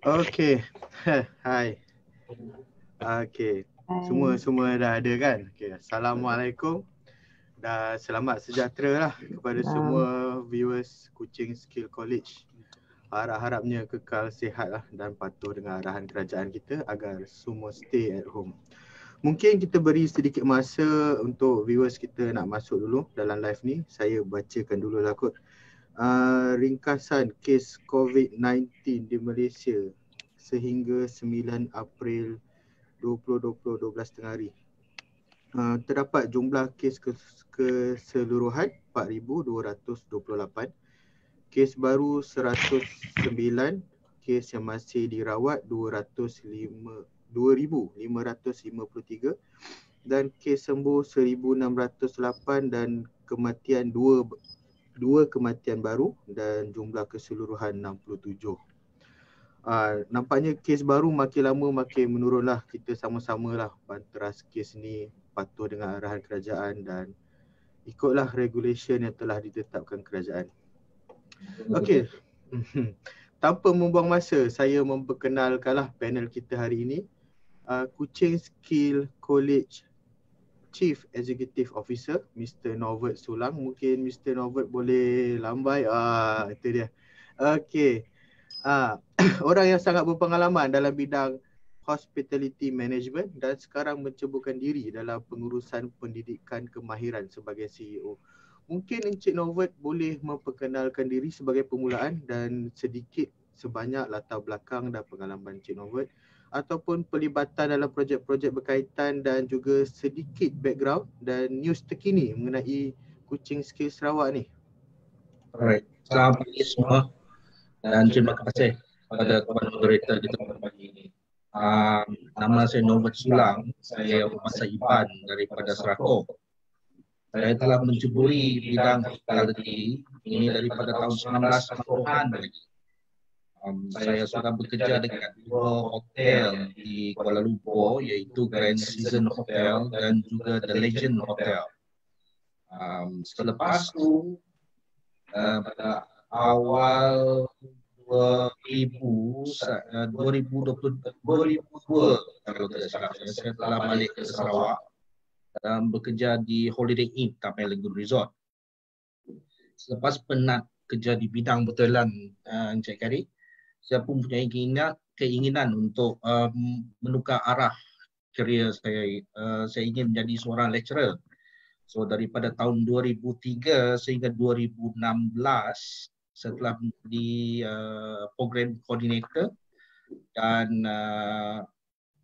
Okay. Hai. Okay. Semua semua dah ada kan? Okay. Assalamualaikum. Dan selamat sejahtera lah kepada semua viewers Kuching Skill College. Harap-harapnya kekal sihat lah dan patuh dengan arahan kerajaan kita agar semua stay at home. Mungkin kita beri sedikit masa untuk viewers kita nak masuk dulu dalam live ni. Saya bacakan dulu lah kot uh, ringkasan kes COVID-19 di Malaysia sehingga 9 April 2020 12 tengah hari. Uh, terdapat jumlah kes keseluruhan 4228. Kes baru 109, kes yang masih dirawat 205 2553 dan kes sembuh 1608 dan kematian 2 dua kematian baru dan jumlah keseluruhan 67. Uh, ah, nampaknya kes baru makin lama makin menurunlah. Kita sama-samalah banteras kes ni patuh dengan arahan kerajaan dan ikutlah regulation yang telah ditetapkan kerajaan. Okey. Tanpa membuang masa, saya memperkenalkanlah panel kita hari ini. Uh, Kuching Skill College Chief Executive Officer Mr. Novert Sulang. Mungkin Mr. Novert boleh lambai. Ah, itu dia. Okey. Ah, orang yang sangat berpengalaman dalam bidang hospitality management dan sekarang menceburkan diri dalam pengurusan pendidikan kemahiran sebagai CEO. Mungkin Encik Novert boleh memperkenalkan diri sebagai permulaan dan sedikit sebanyak latar belakang dan pengalaman Encik Novert ataupun pelibatan dalam projek-projek berkaitan dan juga sedikit background dan news terkini mengenai Kuching Skill Sarawak ni. Alright. Selamat pagi semua dan terima kasih kepada kepada moderator kita pada pagi ini. Um, nama saya Norbert Sulang, saya masa Iban daripada Serako. Saya telah mencuburi bidang hospitality ini daripada tahun 1990-an lagi um, saya sudah bekerja dengan dua hotel di Kuala Lumpur iaitu Grand Season Hotel dan juga The Legend Hotel. Um, selepas itu uh, pada awal 2000 uh, 2020 2002 kalau tidak salah saya telah balik ke Sarawak dan bekerja di Holiday Inn Tapai Lagoon Resort. Selepas penat kerja di bidang betulan uh, Encik Kari, saya pun punya keinginan, keinginan untuk um, menukar arah kerjaya saya. Uh, saya ingin menjadi seorang lecturer. So daripada tahun 2003 sehingga 2016 setelah menjadi uh, program coordinator dan uh,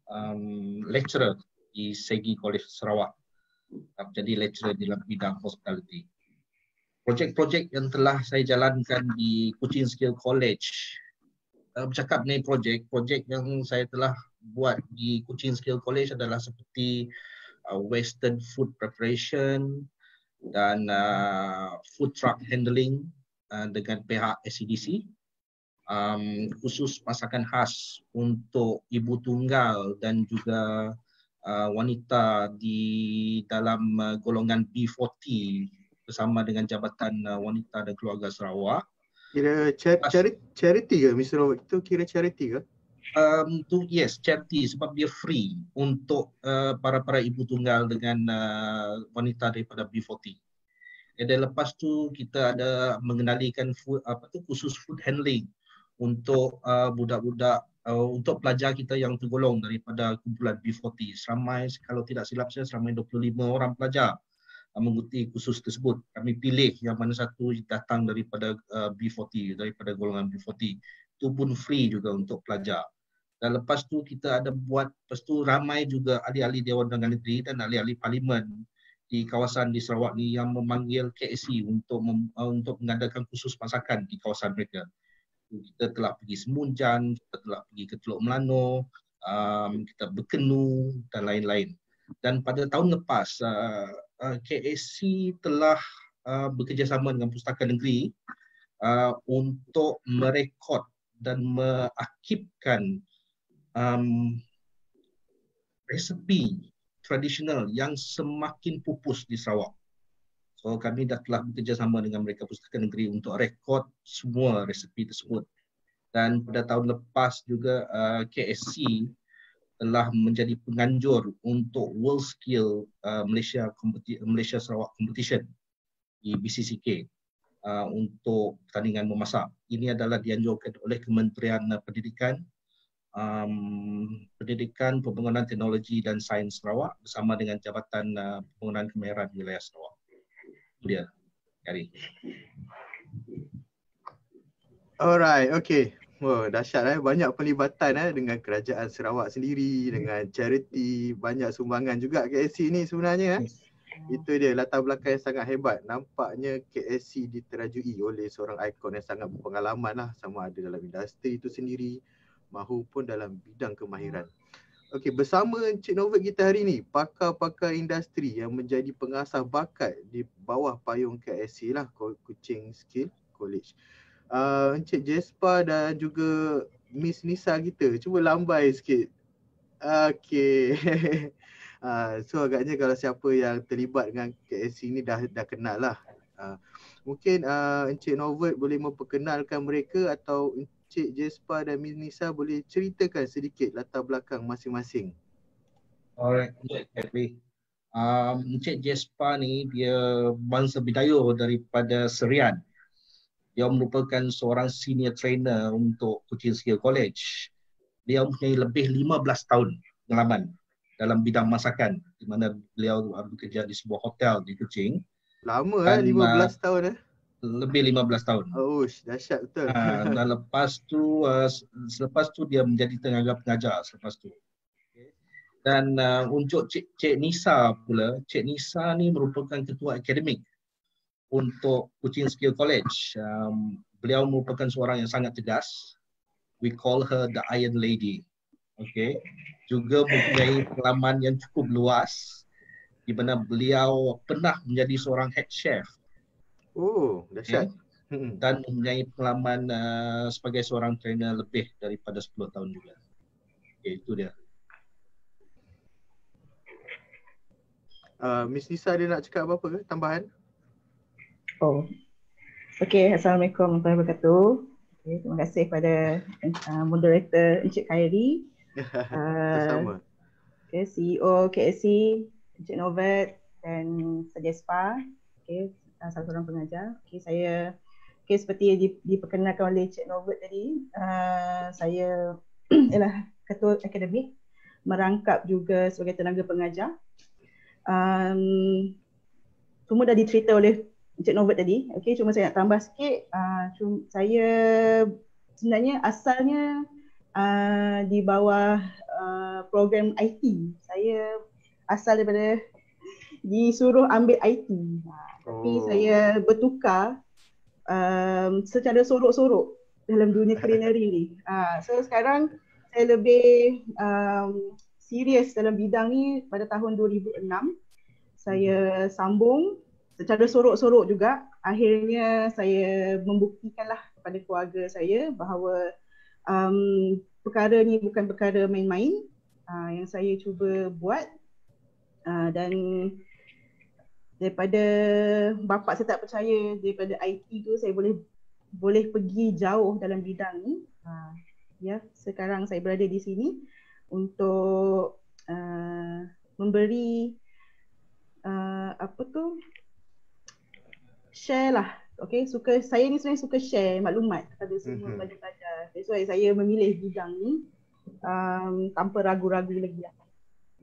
um, lecturer di Segi College Sarawak. Jadi lecturer dalam bidang hospitality. Projek-projek yang telah saya jalankan di Kuching Skill College uh, bercakap mengenai projek, projek yang saya telah buat di Kuching Skill College adalah seperti uh, western food preparation dan uh, food truck handling uh, dengan pihak SCDC. Um, khusus masakan khas untuk ibu tunggal dan juga uh, wanita di dalam uh, golongan B40 bersama dengan Jabatan uh, Wanita dan Keluarga Sarawak. Kira charity, charity ke Mr. Robert? Itu kira charity ke? Um, tu yes, charity sebab dia free untuk uh, para-para ibu tunggal dengan uh, wanita daripada B40. Dan lepas tu kita ada mengenalikan food, apa tu khusus food handling untuk uh, budak-budak uh, untuk pelajar kita yang tergolong daripada kumpulan B40. Seramai kalau tidak silap saya seramai 25 orang pelajar mengikuti khusus tersebut. Kami pilih yang mana satu datang daripada uh, B40, daripada golongan B40. Itu pun free juga untuk pelajar. Dan lepas tu kita ada buat, lepas tu ramai juga ahli-ahli Dewan Undangan Negeri dan ahli-ahli Parlimen di kawasan di Sarawak ni yang memanggil KSC untuk mem, uh, untuk mengadakan khusus masakan di kawasan mereka. Kita telah pergi Semunjan, kita telah pergi ke Teluk Melano, um, kita berkenu dan lain-lain. Dan pada tahun lepas, uh, uh, KSC telah uh, bekerjasama dengan Pustaka Negeri uh, untuk merekod dan mengakhirkan um, resepi tradisional yang semakin pupus di Sarawak. So kami dah telah bekerjasama dengan mereka Pustaka Negeri untuk rekod semua resepi tersebut. Dan pada tahun lepas juga uh, KSC telah menjadi penganjur untuk World Skill uh, Malaysia Malaysia Sarawak Competition di BCCK uh, untuk pertandingan memasak. Ini adalah dianjurkan oleh Kementerian Pendidikan um, Pendidikan Pembangunan Teknologi dan Sains Sarawak bersama dengan Jabatan uh, Pembangunan Kemahiran Wilayah Sarawak. Dia, Kari. Alright, okay. Oh, dahsyat eh. Banyak pelibatan eh dengan kerajaan Sarawak sendiri, dengan charity, banyak sumbangan juga KSC ni sebenarnya eh. Itu dia latar belakang yang sangat hebat. Nampaknya KSC diterajui oleh seorang ikon yang sangat berpengalaman lah sama ada dalam industri itu sendiri mahupun dalam bidang kemahiran. Okey, bersama Encik Novet kita hari ni, pakar-pakar industri yang menjadi pengasah bakat di bawah payung KSC lah, Kuching Skill College uh, Encik Jespa dan juga Miss Nisa kita. Cuba lambai sikit. Okay. uh, so agaknya kalau siapa yang terlibat dengan KSC ni dah dah kenal lah. Uh, mungkin uh, Encik Novet boleh memperkenalkan mereka atau Encik Jespa dan Miss Nisa boleh ceritakan sedikit latar belakang masing-masing. Alright, Encik Happy. Um, Encik Jespa ni dia bangsa bidayo daripada Serian dia merupakan seorang senior trainer untuk Kuching Skill College. Dia mempunyai lebih 15 tahun pengalaman dalam bidang masakan di mana beliau bekerja di sebuah hotel di Kuching. Lama eh 15 uh, tahun eh. Lebih 15 tahun. Oh, dahsyat betul. Uh, dan lepas tu uh, selepas tu dia menjadi tenaga pengajar selepas tu. Dan uh, untuk Cik, Cik Nisa pula, Cik Nisa ni merupakan ketua akademik untuk Kuching Skill College. Um, beliau merupakan seorang yang sangat tegas. We call her the Iron Lady. Okay. Juga mempunyai pengalaman yang cukup luas di mana beliau pernah menjadi seorang head chef. Oh, dahsyat. Okay. Dan mempunyai pengalaman uh, sebagai seorang trainer lebih daripada 10 tahun juga. Okay, itu dia. Uh, Miss Nisa dia nak cakap apa-apa ke tambahan? Oh. Okay, Assalamualaikum warahmatullahi wabarakatuh. Okay, terima kasih kepada uh, moderator Encik Khairi. Uh, okay, CEO KSC, Encik Novet dan Sadia Spa. Okay, uh, salah seorang pengajar. Okay, saya okay, seperti yang diperkenalkan oleh Encik Novet tadi, uh, saya ialah ketua akademik merangkap juga sebagai tenaga pengajar. Um, semua dah dicerita oleh Encik Novet tadi. Okey, cuma saya nak tambah sikit. Uh, cuma saya sebenarnya asalnya uh, di bawah uh, program IT. Saya asal daripada disuruh ambil IT. Uh, tapi oh. saya bertukar um, secara sorok-sorok dalam dunia culinary ni. Uh, so sekarang saya lebih um, serius dalam bidang ni pada tahun 2006. Saya sambung secara sorok-sorok juga akhirnya saya membuktikanlah kepada keluarga saya bahawa um, perkara ni bukan perkara main-main uh, yang saya cuba buat uh, dan daripada bapa saya tak percaya daripada IT tu saya boleh boleh pergi jauh dalam bidang ni uh, ya sekarang saya berada di sini untuk uh, memberi uh, apa tu share lah. Okay, suka saya ni sebenarnya suka share maklumat kepada semua mm-hmm. pelajar-pelajar. That's why saya memilih bidang ni um, tanpa ragu-ragu lagi lah.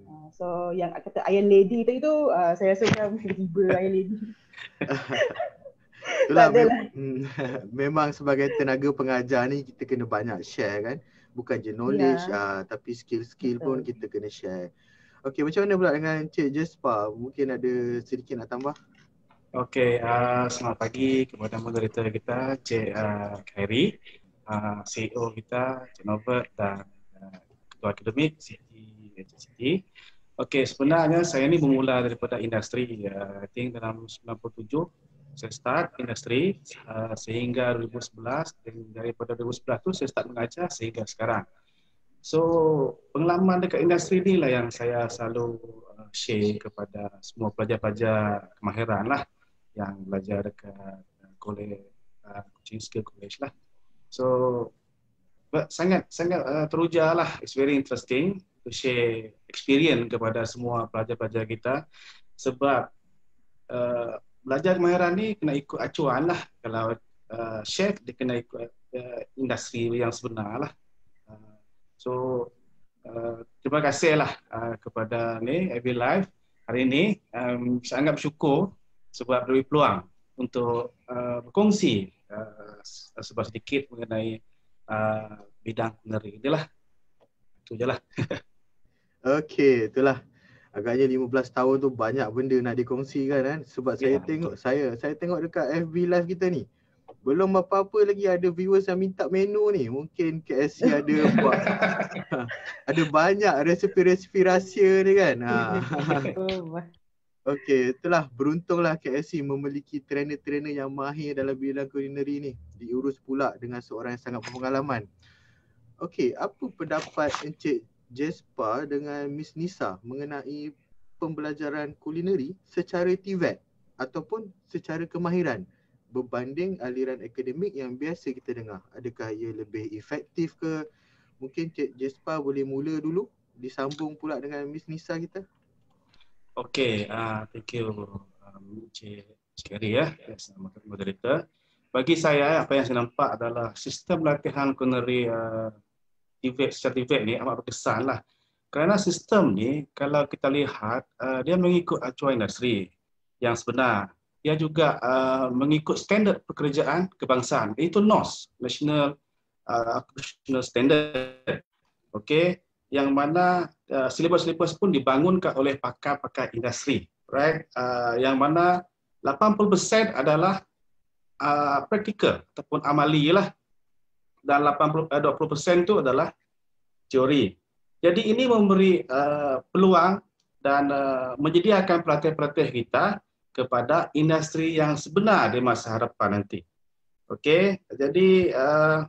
Uh, so yang kata Iron Lady tadi tu uh, saya rasa macam tiba Iron Lady. Itulah mem- hmm, memang sebagai tenaga pengajar ni kita kena banyak share kan. Bukan je knowledge yeah. uh, tapi skill-skill Betul. pun kita kena share. Okay macam mana pula dengan Cik Jaspa? Mungkin ada sedikit nak tambah? Okey, uh, selamat pagi kepada moderator kita, Cik uh, Khairi, uh, CEO kita, Cik Norbert dan uh, Ketua Akademik, Siti, Siti. Okey, sebenarnya saya ni bermula daripada industri. Uh, I think dalam 97 saya start industri uh, sehingga 2011 dan daripada 2011 tu saya start mengajar sehingga sekarang. So pengalaman dekat industri ni lah yang saya selalu uh, share kepada semua pelajar-pelajar kemahiran lah yang belajar dekat uh, college, uh, coaching skill college lah. So sangat sangat uh, teruja lah. It's very interesting share experience kepada semua pelajar-pelajar kita sebab uh, belajar kemahiran ni kena ikut acuan lah. Kalau uh, chef dia kena ikut uh, industri yang sebenar lah. So uh, terima kasihlah uh, kepada ni Every Life hari ini um, sangat bersyukur sebab beri peluang untuk uh, berkongsi uh, sebab sedikit mengenai uh, bidang kulineri. Itulah. Itu je lah. Okey, itulah. Agaknya 15 tahun tu banyak benda nak dikongsikan kan sebab yeah, saya tengok betul. saya saya tengok dekat FB live kita ni belum apa-apa lagi ada viewers yang minta menu ni. Mungkin KSC ada buat ada banyak resipi-resipi rahsia ni kan. Ha. Okey, itulah beruntunglah KSC memiliki trainer-trainer yang mahir dalam bidang kulineri ni. Diurus pula dengan seorang yang sangat berpengalaman. Okey, apa pendapat Encik Jespa dengan Miss Nisa mengenai pembelajaran kulineri secara TVET ataupun secara kemahiran? berbanding aliran akademik yang biasa kita dengar? Adakah ia lebih efektif ke? Mungkin Cik Jespa boleh mula dulu disambung pula dengan Miss Nisa kita. Okay, uh, thank you um, Cik Cikari ya, yes, moderator. Bagi saya apa yang saya nampak adalah sistem latihan kulineri uh, TVET secara ni amat berkesan lah. Kerana sistem ni kalau kita lihat uh, dia mengikut acuan industri yang sebenar. Dia juga uh, mengikut standard pekerjaan kebangsaan. Itu NOS National uh, Operational Standard. Okey? Yang mana uh, silibus-silibus pun dibangunkan oleh pakar-pakar industri. Right? Uh, yang mana 80% adalah uh, praktikal ataupun amali lah dan 80 uh, 20% itu adalah teori jadi ini memberi uh, peluang dan uh, menyediakan pelatih-pelatih kita kepada industri yang sebenar di masa hadapan nanti. Okey, jadi uh,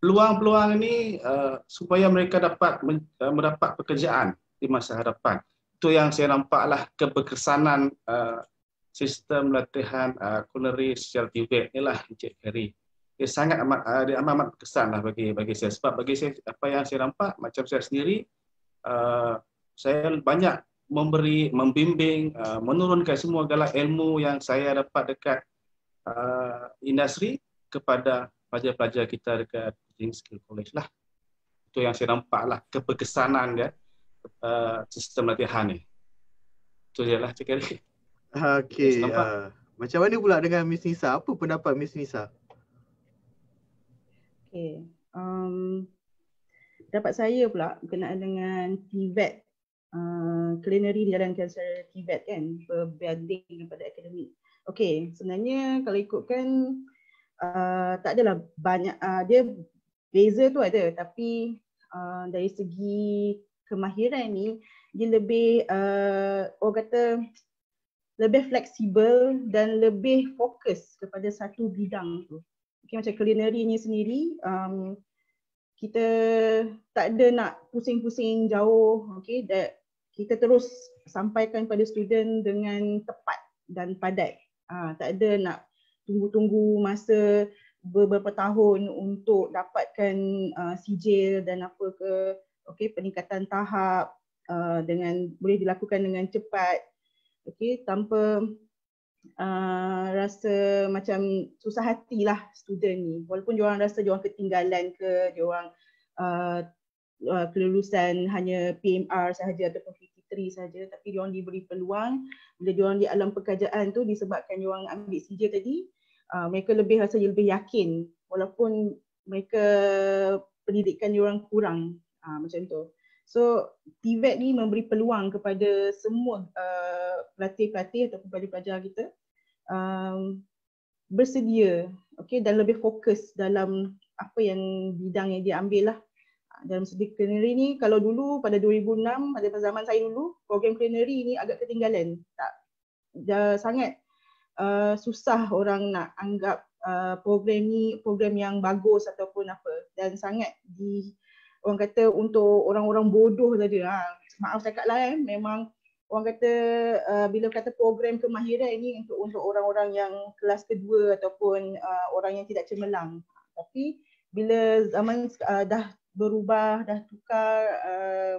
peluang-peluang ini uh, supaya mereka dapat men, uh, mendapat pekerjaan di masa hadapan. Itu yang saya nampaklah keberkesanan uh, sistem latihan uh, kulineri secara TV inilah Encik Harry. Dia sangat amat uh, dia amat, amat berkesan lah bagi bagi saya sebab bagi saya apa yang saya nampak macam saya sendiri uh, saya banyak memberi, membimbing, uh, menurunkan semua galak ilmu yang saya dapat dekat uh, industri kepada pelajar-pelajar kita dekat Teaching Skill College lah. Itu yang saya nampak lah, keberkesanan ya, uh, sistem latihan ni. Itu je lah cakap ni. Okay. Uh, macam mana pula dengan Miss Nisa? Apa pendapat Miss Nisa? Okay. Um, dapat saya pula berkenaan dengan TVET uh, culinary dijalankan secara TVET kan berbanding daripada akademik. Okey, sebenarnya kalau ikutkan uh, tak adalah banyak uh, dia beza tu ada tapi uh, dari segi kemahiran ni dia lebih uh, orang kata lebih fleksibel dan lebih fokus kepada satu bidang tu. Okay, macam culinary ni sendiri um, kita tak ada nak pusing-pusing jauh okay that kita terus sampaikan pada student dengan tepat dan padat. Ha, tak ada nak tunggu-tunggu masa beberapa tahun untuk dapatkan uh, sijil dan apa ke okey peningkatan tahap uh, dengan boleh dilakukan dengan cepat okey tanpa uh, rasa macam susah hatilah student ni. Walaupun dia orang rasa dia orang ketinggalan ke dia orang uh, uh, kelulusan hanya PMR sahaja ataupun PT3 sahaja tapi dia orang diberi peluang. Bila dia orang di alam pekerjaan tu disebabkan dia orang ambil CJ tadi uh, mereka lebih rasa lebih yakin. Walaupun mereka pendidikan dia orang kurang uh, macam tu so TVET ni memberi peluang kepada semua uh, pelatih-pelatih ataupun pelajar-pelajar kita um, bersedia okay, dan lebih fokus dalam apa yang bidang yang dia ambil lah. Dalam segi culinary ni, kalau dulu pada 2006, pada zaman saya dulu, program culinary ni agak ketinggalan. Tak, sangat uh, susah orang nak anggap uh, program ni program yang bagus ataupun apa. Dan sangat di orang kata untuk orang-orang bodoh saja. Ha. Maaf cakap lah eh, memang orang kata uh, bila kata program kemahiran ini untuk untuk orang-orang yang kelas kedua ataupun uh, orang yang tidak cemerlang. Tapi bila zaman uh, dah berubah, dah tukar uh,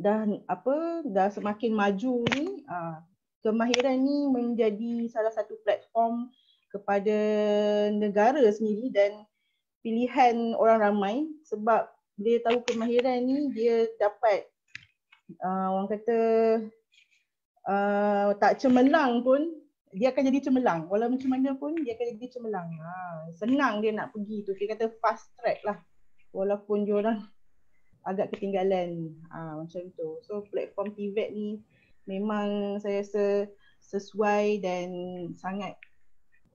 dah apa dah semakin maju ni uh, kemahiran ni menjadi salah satu platform kepada negara sendiri dan pilihan orang ramai sebab dia tahu kemahiran ni dia dapat uh, orang kata uh, tak cemerlang pun dia akan jadi cemerlang. Walau macam mana pun dia akan jadi cemerlang. Ha, senang dia nak pergi tu. Dia kata fast track lah. Walaupun dia orang agak ketinggalan. Ha, macam tu. So platform TVET ni memang saya rasa sesuai dan sangat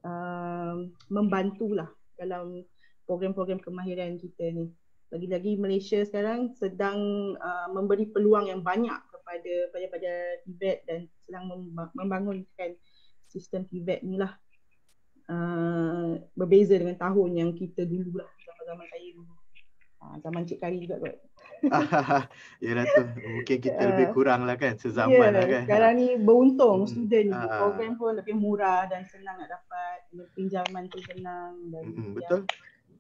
uh, membantulah dalam program-program kemahiran kita ni. Lagi-lagi Malaysia sekarang sedang uh, memberi peluang yang banyak kepada pelajar-pelajar Tibet dan sedang membangunkan sistem Tibet ni lah. Uh, berbeza dengan tahun yang kita dulu lah, zaman-zaman saya dulu. Uh, zaman Cik Kari juga kot. Yalah tu, mungkin kita uh, lebih kurang lah kan, sezaman yeah, lah kan. Sekarang ni beruntung hmm. student uh, program pun lebih murah dan senang nak dapat. Pinjaman pun senang. Dan hmm, betul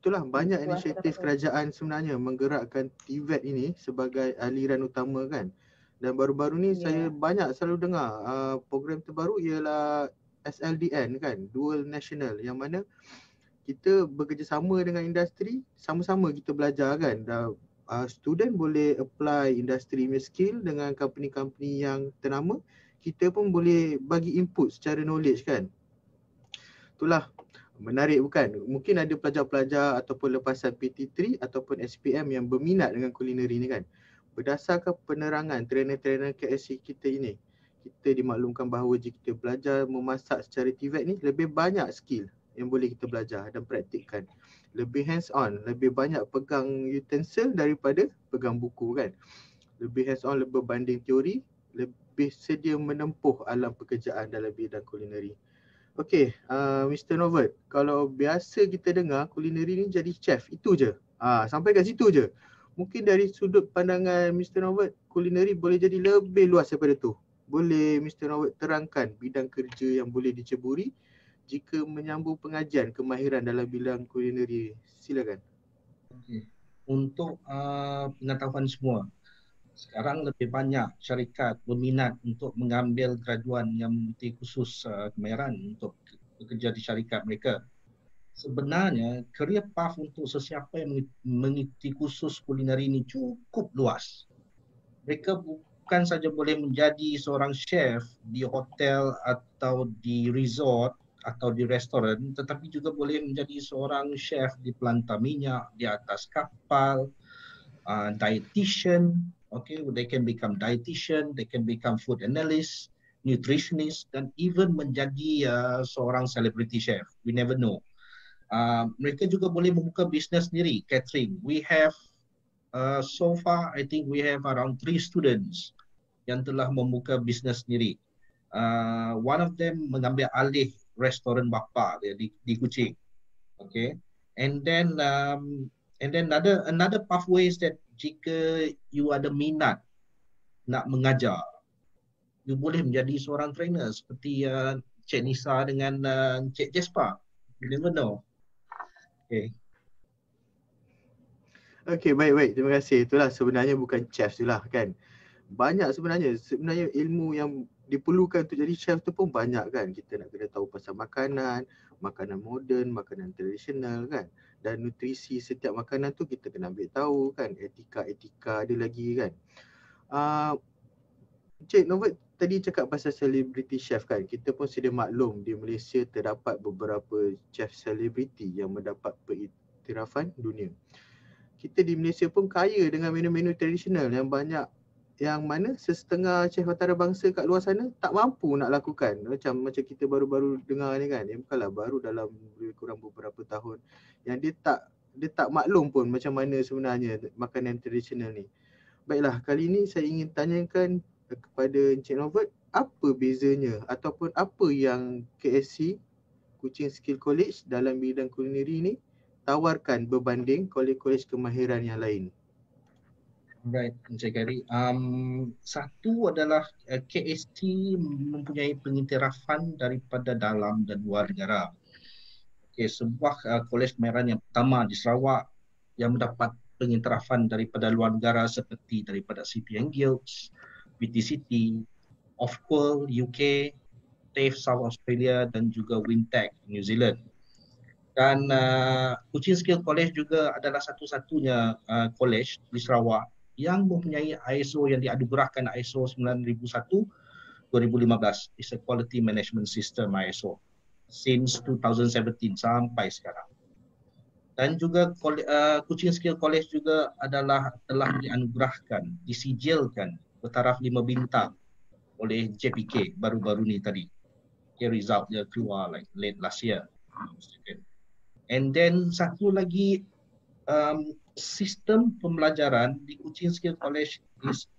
itulah banyak inisiatif kerajaan sebenarnya menggerakkan TVET ini sebagai aliran utama kan. Dan baru-baru ni yeah. saya banyak selalu dengar uh, program terbaru ialah SLDN kan, Dual National yang mana kita bekerjasama dengan industri, sama-sama kita belajar kan. Dan uh, student boleh apply industri punya skill dengan company-company yang ternama, kita pun boleh bagi input secara knowledge kan. Itulah menarik bukan? Mungkin ada pelajar-pelajar ataupun lepasan PT3 ataupun SPM yang berminat dengan kulineri ni kan. Berdasarkan penerangan trainer-trainer KSC kita ini, kita dimaklumkan bahawa jika kita belajar memasak secara TVET ni lebih banyak skill yang boleh kita belajar dan praktikkan. Lebih hands on, lebih banyak pegang utensil daripada pegang buku kan. Lebih hands on lebih banding teori, lebih sedia menempuh alam pekerjaan dalam bidang kulineri. Okay, uh, Mr. Novert, kalau biasa kita dengar kulineri ni jadi chef, itu je. Uh, sampai kat situ je. Mungkin dari sudut pandangan Mr. Novert, kulineri boleh jadi lebih luas daripada tu. Boleh Mr. Novert terangkan bidang kerja yang boleh diceburi jika menyambung pengajian kemahiran dalam bidang kulineri. Silakan. Okay. Untuk uh, pengetahuan semua, sekarang lebih banyak syarikat berminat untuk mengambil graduan yang memiliki khusus uh, kemahiran untuk bekerja di syarikat mereka. Sebenarnya, career path untuk sesiapa yang mengikuti khusus kulineri ini cukup luas. Mereka bukan saja boleh menjadi seorang chef di hotel atau di resort atau di restoran, tetapi juga boleh menjadi seorang chef di pelantar minyak, di atas kapal, uh, dietitian, okay they can become dietitian they can become food analyst nutritionist dan even menjadi uh, seorang celebrity chef. We never know. Uh, mereka juga boleh membuka bisnes sendiri catering. We have uh, so far i think we have around three students yang telah membuka bisnes sendiri. Uh, one of them mengambil alih restoran bapa dia di, di Kuching. Okay? And then um, and then another another pathways that jika you ada minat nak mengajar, you boleh menjadi seorang trainer seperti uh, Cik Nisa dengan uh, Cik Jespa. You never know. Okay. Okay, baik-baik. Terima kasih. Itulah sebenarnya bukan chef je lah kan. Banyak sebenarnya. Sebenarnya ilmu yang diperlukan untuk jadi chef tu pun banyak kan. Kita nak kena tahu pasal makanan, makanan moden, makanan tradisional kan dan nutrisi setiap makanan tu kita kena ambil tahu kan etika-etika ada lagi kan. Uh, Cik Novet tadi cakap pasal celebrity chef kan. Kita pun sedia maklum di Malaysia terdapat beberapa chef celebrity yang mendapat periktirafan dunia. Kita di Malaysia pun kaya dengan menu-menu tradisional yang banyak yang mana sesetengah chef antarabangsa kat luar sana tak mampu nak lakukan macam macam kita baru-baru dengar ni kan yang bukanlah baru dalam kurang beberapa tahun yang dia tak dia tak maklum pun macam mana sebenarnya makanan tradisional ni. Baiklah, kali ini saya ingin tanyakan kepada Encik Novert apa bezanya ataupun apa yang KSC Kuching Skill College dalam bidang kulineri ni tawarkan berbanding kolej-kolej kemahiran yang lain? Right, Encik Gary. Um, satu adalah uh, KST mempunyai pengiktirafan daripada dalam dan luar negara. Okay, sebuah uh, kolej kemahiran yang pertama di Sarawak yang mendapat pengiktirafan daripada luar negara seperti daripada CPN Guilds, PTCT, Ofqual UK, TAFE South Australia dan juga Wintech New Zealand. Dan uh, Kuching Skill College juga adalah satu-satunya uh, college di Sarawak yang mempunyai ISO yang diadugerahkan ISO 9001 2015 is a quality management system ISO since 2017 sampai sekarang. Dan juga uh, Kuching Skill College juga adalah telah dianugerahkan disijilkan bertaraf 5 bintang oleh JPK baru-baru ni tadi. Okay, result dia keluar like late last year. And then satu lagi um, sistem pembelajaran di Kuching Skill College is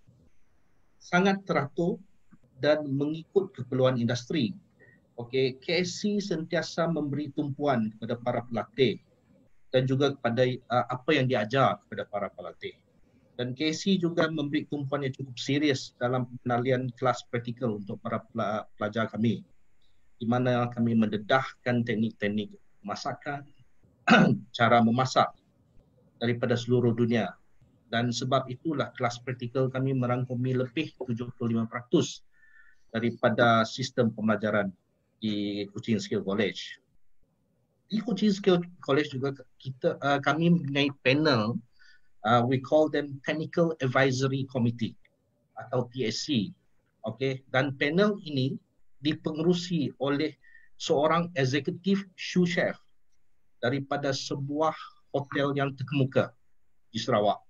sangat teratur dan mengikut keperluan industri. Okey, KSC sentiasa memberi tumpuan kepada para pelatih dan juga kepada uh, apa yang diajar kepada para pelatih. Dan KSC juga memberi tumpuan yang cukup serius dalam penalian kelas praktikal untuk para pelajar kami di mana kami mendedahkan teknik-teknik masakan, cara memasak, daripada seluruh dunia. Dan sebab itulah kelas praktikal kami merangkumi lebih 75% daripada sistem pembelajaran di Kuching Skill College. Di Kuching Skill College juga kita uh, kami mempunyai panel uh, we call them Technical Advisory Committee atau TSC. Okay, dan panel ini dipengerusi oleh seorang executive sous chef daripada sebuah hotel yang terkemuka di Sarawak.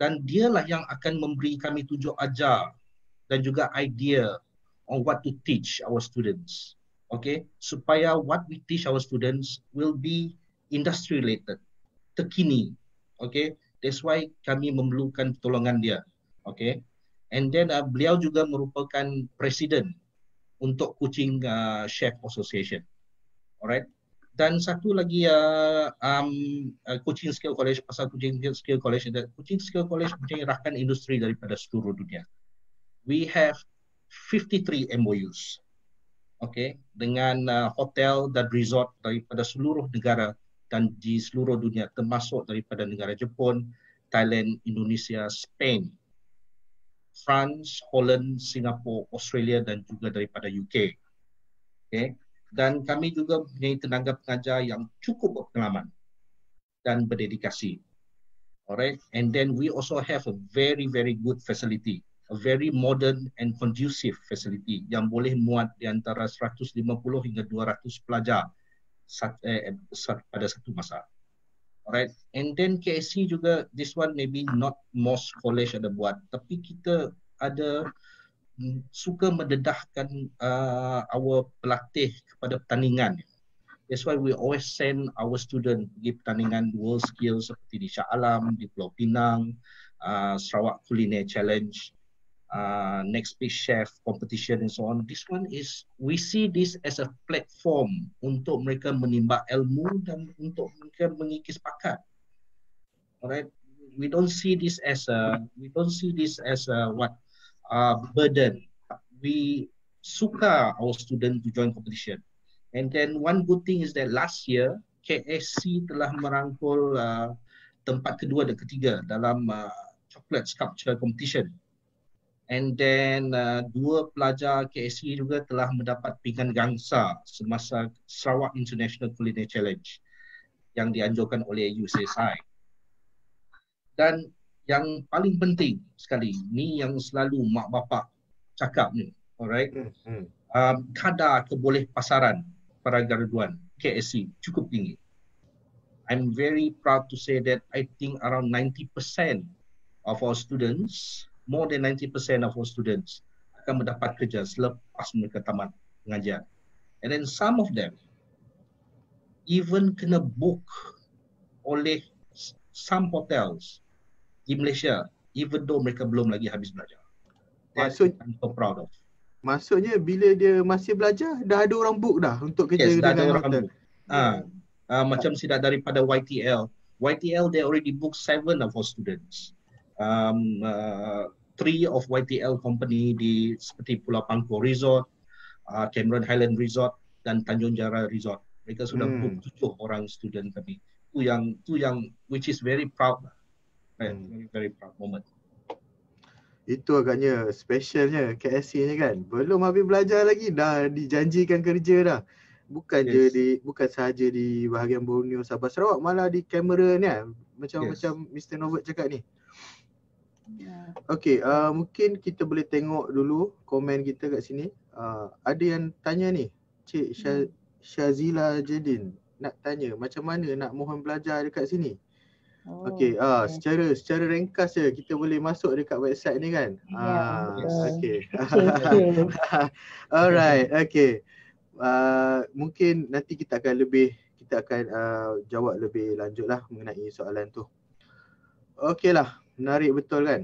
Dan dialah yang akan memberi kami tunjuk ajar dan juga idea on what to teach our students. Okay, supaya what we teach our students will be industry related, terkini. Okay, that's why kami memerlukan pertolongan dia. Okay, and then uh, beliau juga merupakan presiden untuk Kuching uh, Chef Association. Alright, dan satu lagi uh, um, uh, Kuching Skill College pasal Kuching Skill College ada Kuching Skill College mempunyai rakan industri daripada seluruh dunia. We have 53 MOUs. Okay, dengan uh, hotel dan resort daripada seluruh negara dan di seluruh dunia termasuk daripada negara Jepun, Thailand, Indonesia, Spain, France, Holland, Singapore, Australia dan juga daripada UK. Okay dan kami juga mempunyai tenaga pengajar yang cukup berpengalaman dan berdedikasi. Alright, and then we also have a very very good facility, a very modern and conducive facility yang boleh muat di antara 150 hingga 200 pelajar eh, pada satu masa. Alright, and then KSC juga this one maybe not most college ada buat, tapi kita ada suka mendedahkan uh, our pelatih kepada pertandingan. That's why we always send our student pergi pertandingan world skills seperti di Shah Alam, di Pulau Pinang, uh, Sarawak Culinary Challenge, uh, Next Big Chef competition and so on. This one is, we see this as a platform untuk mereka menimba ilmu dan untuk mereka mengikis pakat. Alright, we don't see this as a, we don't see this as a what, uh, burden. We suka our student to join competition. And then one good thing is that last year KSC telah merangkul uh, tempat kedua dan ketiga dalam uh, chocolate sculpture competition. And then uh, dua pelajar KSC juga telah mendapat pinggan gangsa semasa Sarawak International Culinary Challenge yang dianjurkan oleh UCSI. Dan yang paling penting sekali ni yang selalu mak bapak cakap ni alright? Hmm, hmm. um, kadar keboleh pasaran para graduan KSC cukup tinggi. I'm very proud to say that I think around 90% of our students more than 90% of our students akan mendapat kerja selepas mereka tamat mengajar and then some of them even kena book oleh some hotels di Malaysia even though mereka belum lagi habis belajar. Maksud, I'm so proud of. Maksudnya bila dia masih belajar dah ada orang book dah untuk kerja yes, dengan dah ada orang book. Ha. uh, macam tidak daripada YTL. YTL they already book seven of our students. Um, uh, three of YTL company di seperti Pulau Pangkor Resort, uh, Cameron Highland Resort dan Tanjung Jara Resort. Mereka sudah hmm. book tujuh orang student kami. Itu yang itu yang which is very proud. Right? Hmm. Very very proud moment. Itu agaknya specialnya KSC ni kan. Belum habis belajar lagi dah dijanjikan kerja dah bukan yes. je di bukan sahaja di bahagian Borneo Sabah Sarawak malah di kamera ni kan macam yes. macam Mr Novot cakap ni. Yeah. Okay, uh, mungkin kita boleh tengok dulu komen kita kat sini. Uh, ada yang tanya ni, Cik Syaz- hmm. Syazila Jadin nak tanya macam mana nak mohon belajar dekat sini. Oh, okay, uh, okay, secara secara ringkas je kita boleh masuk dekat website ni kan. Ya, yeah, uh, okay. Alright, okay uh, mungkin nanti kita akan lebih kita akan uh, jawab lebih lanjut lah mengenai soalan tu. Okey lah, menarik betul kan?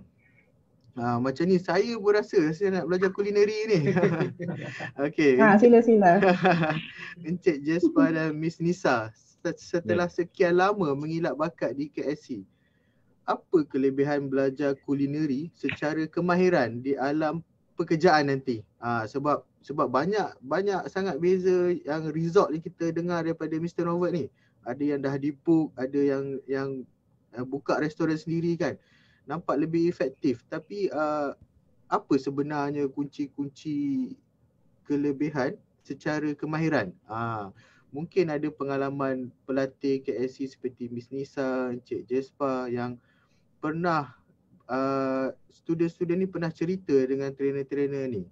Uh, macam ni saya pun rasa saya nak belajar kulineri ni. Okey. Ha, sila sila. Encik Jasper dan Miss Nisa setelah ya. sekian lama mengilap bakat di KSC. Apa kelebihan belajar kulineri secara kemahiran di alam pekerjaan nanti? Uh, sebab sebab banyak banyak sangat beza yang result yang kita dengar daripada Mr. Robert ni. Ada yang dah dibook, ada yang yang uh, buka restoran sendiri kan. Nampak lebih efektif tapi uh, apa sebenarnya kunci-kunci kelebihan secara kemahiran? Uh, mungkin ada pengalaman pelatih KSC seperti Miss Nisa, Encik Jespa yang pernah uh, student-student ni pernah cerita dengan trainer-trainer ni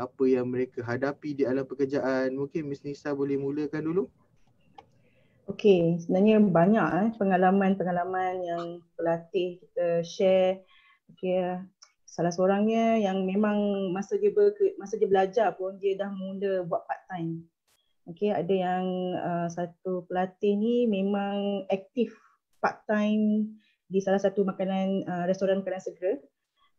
apa yang mereka hadapi di alam pekerjaan. Mungkin Miss Nisa boleh mulakan dulu. Okey, sebenarnya banyak eh, pengalaman-pengalaman yang pelatih kita share. Okey, salah seorangnya yang memang masa dia ber, masa dia belajar pun dia dah mula buat part time. Okey, ada yang uh, satu pelatih ni memang aktif part time di salah satu makanan uh, restoran makanan segera.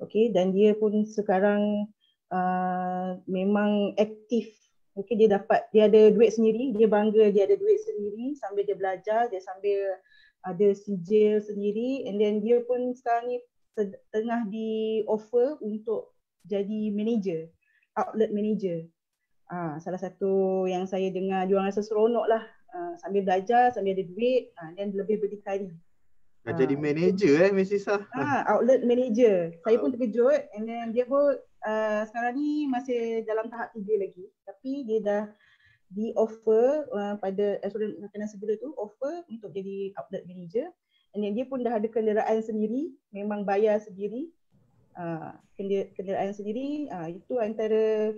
Okey, dan dia pun sekarang uh, memang aktif. Mungkin dia dapat, dia ada duit sendiri, dia bangga dia ada duit sendiri sambil dia belajar, dia sambil ada sijil sendiri and then dia pun sekarang ni tengah di offer untuk jadi manager, outlet manager. Ah, salah satu yang saya dengar dia orang rasa seronok lah uh, sambil belajar, sambil ada duit uh, dan lebih berdikari. Dah jadi manager eh Miss Isa. Ah, outlet manager. Saya pun terkejut and then dia pun uh, sekarang ni masih dalam tahap tiga lagi. Tapi dia dah di offer uh, pada restoran makanan segera tu offer untuk jadi outlet manager. And then dia pun dah ada kenderaan sendiri, memang bayar sendiri. Uh, kenderaan sendiri, uh, itu antara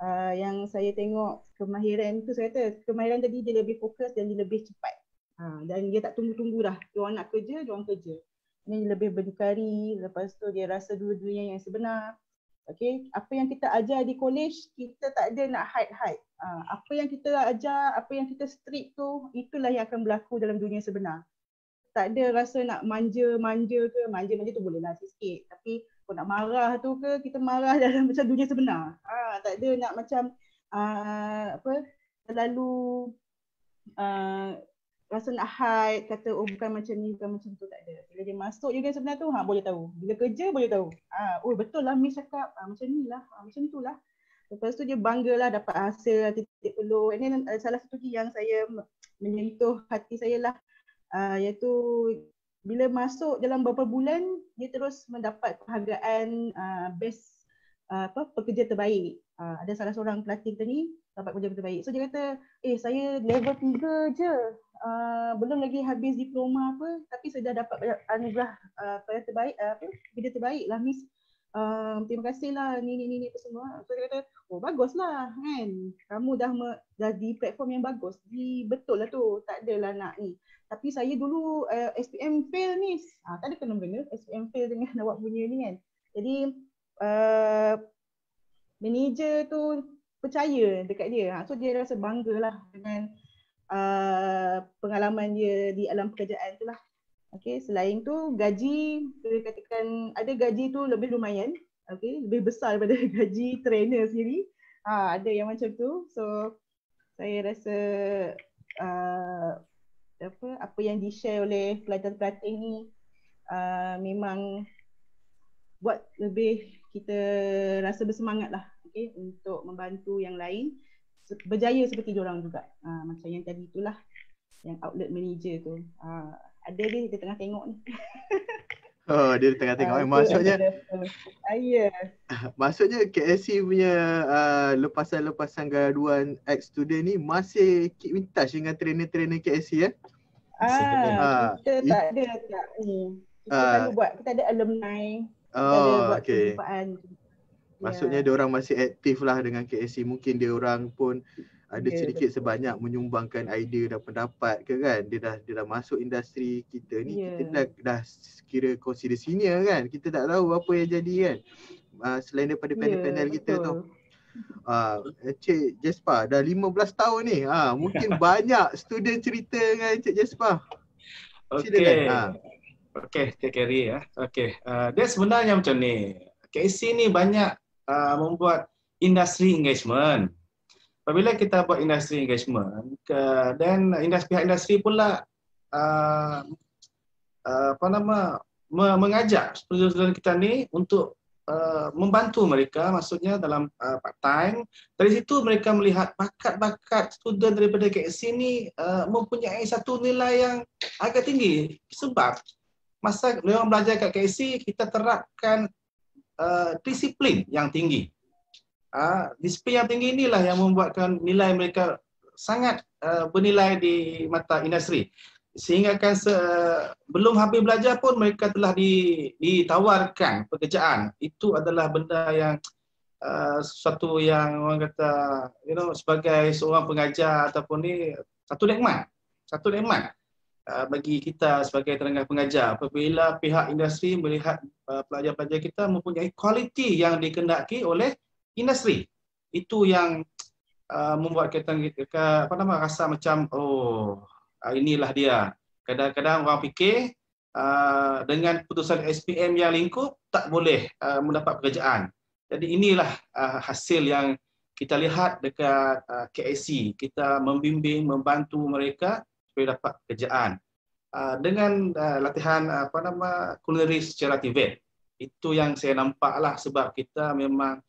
uh, yang saya tengok kemahiran tu saya kata kemahiran tadi dia lebih fokus dan dia lebih cepat. Ha, dan dia tak tunggu-tunggu dah. Dia orang nak kerja, dia orang kerja. Ini lebih berdikari, lepas tu dia rasa dua-duanya yang sebenar. Okay, apa yang kita ajar di college, kita tak ada nak hide-hide. Ha, apa yang kita ajar, apa yang kita strict tu, itulah yang akan berlaku dalam dunia sebenar. Tak ada rasa nak manja-manja ke, manja-manja tu boleh lah sikit. Tapi kalau nak marah tu ke, kita marah dalam macam dunia sebenar. Ha, tak ada nak macam uh, apa terlalu uh, rasa nak hide kata oh bukan macam ni bukan macam tu. Tak ada. Bila dia masuk juga sebenarnya tu ha boleh tahu. Bila kerja boleh tahu. Ha oh betul lah miss cakap ha, macam ni lah ha, macam tu lah. Lepas tu dia banggalah dapat hasil titik peluh. And then uh, salah satu yang saya menyentuh hati saya lah uh, iaitu bila masuk dalam beberapa bulan dia terus mendapat penghargaan uh, best uh, apa pekerja terbaik. Uh, ada salah seorang pelatih kita ni dapat pekerja terbaik. So dia kata eh saya level 3 je. Uh, belum lagi habis diploma apa tapi saya dah dapat anugerah uh, pada terbaik uh, apa video terbaik lah miss. Uh, terima kasih lah ni ni ni ni semua. So dia kata oh baguslah kan? Kamu dah me, dah di platform yang bagus. Di betul lah tu. Tak adalah nak ni tapi saya dulu uh, SPM fail miss ah tak ada kena benda SPM fail dengan awak punya ni kan jadi uh, manager tu percaya dekat dia ha, so dia rasa bangga lah dengan uh, pengalaman dia di alam pekerjaan tu lah. Okay, selain tu gaji, boleh katakan ada gaji tu lebih lumayan. Okay, lebih besar daripada gaji trainer sendiri. Ha, ada yang macam tu. So, saya rasa uh, apa apa yang di-share oleh pelajar-pelatih ni uh, memang buat lebih kita rasa bersemangat lah okay, untuk membantu yang lain berjaya seperti diorang juga. Uh, macam yang tadi itulah yang outlet manager tu. Uh, ada dia kita tengah tengok ni. Oh, dia tengah tengok. Uh, maksudnya saya. Maksudnya KSC punya uh, lepasan-lepasan gaduan ex student ni masih keep in touch dengan trainer-trainer KSC ya? Ah, kita tak ada tak ni. Kita uh, selalu buat, kita ada alumni. Oh, kita ada buat okay. Maksudnya yeah. dia orang masih aktif lah dengan KSC. Mungkin dia orang pun ada yeah, sedikit betul. sebanyak menyumbangkan idea dan pendapat ke kan dia dah dia dah masuk industri kita ni yeah. kita dah dah kira consider senior kan kita tak tahu apa yang jadi kan uh, selain daripada ya, panel-panel yeah, kita betul. tu uh, Encik Jespa dah 15 tahun ni uh, mungkin banyak student cerita dengan Encik Jespa Okay. Ha. Okay, Cik Kerry ya. Okay, uh, dia sebenarnya macam ni. KC ni banyak uh, membuat industri engagement apabila kita buat industri engagement dan industri pihak industri pula uh, uh, apa nama mengajak student kita ni untuk uh, membantu mereka maksudnya dalam uh, part time. Dari situ mereka melihat bakat-bakat student daripada KSC ni uh, mempunyai satu nilai yang agak tinggi. Sebab masa mereka belajar kat KSC kita terapkan uh, disiplin yang tinggi uh, disiplin yang tinggi inilah yang membuatkan nilai mereka sangat uh, bernilai di mata industri. Sehingga kan se, belum habis belajar pun mereka telah di, ditawarkan pekerjaan. Itu adalah benda yang uh, sesuatu yang orang kata you know sebagai seorang pengajar ataupun ni satu nikmat. Satu nikmat uh, bagi kita sebagai tenaga pengajar. Apabila pihak industri melihat uh, pelajar-pelajar kita mempunyai kualiti yang dikendaki oleh industri itu yang uh, membuat kita, apa nama rasa macam oh uh, inilah dia. Kadang-kadang orang fikir uh, dengan putusan SPM yang lingkup tak boleh uh, mendapat pekerjaan. Jadi inilah uh, hasil yang kita lihat dekat uh, KSC kita membimbing membantu mereka supaya dapat pekerjaan. Uh, dengan uh, latihan uh, apa nama culinary secara TVET itu yang saya nampaklah sebab kita memang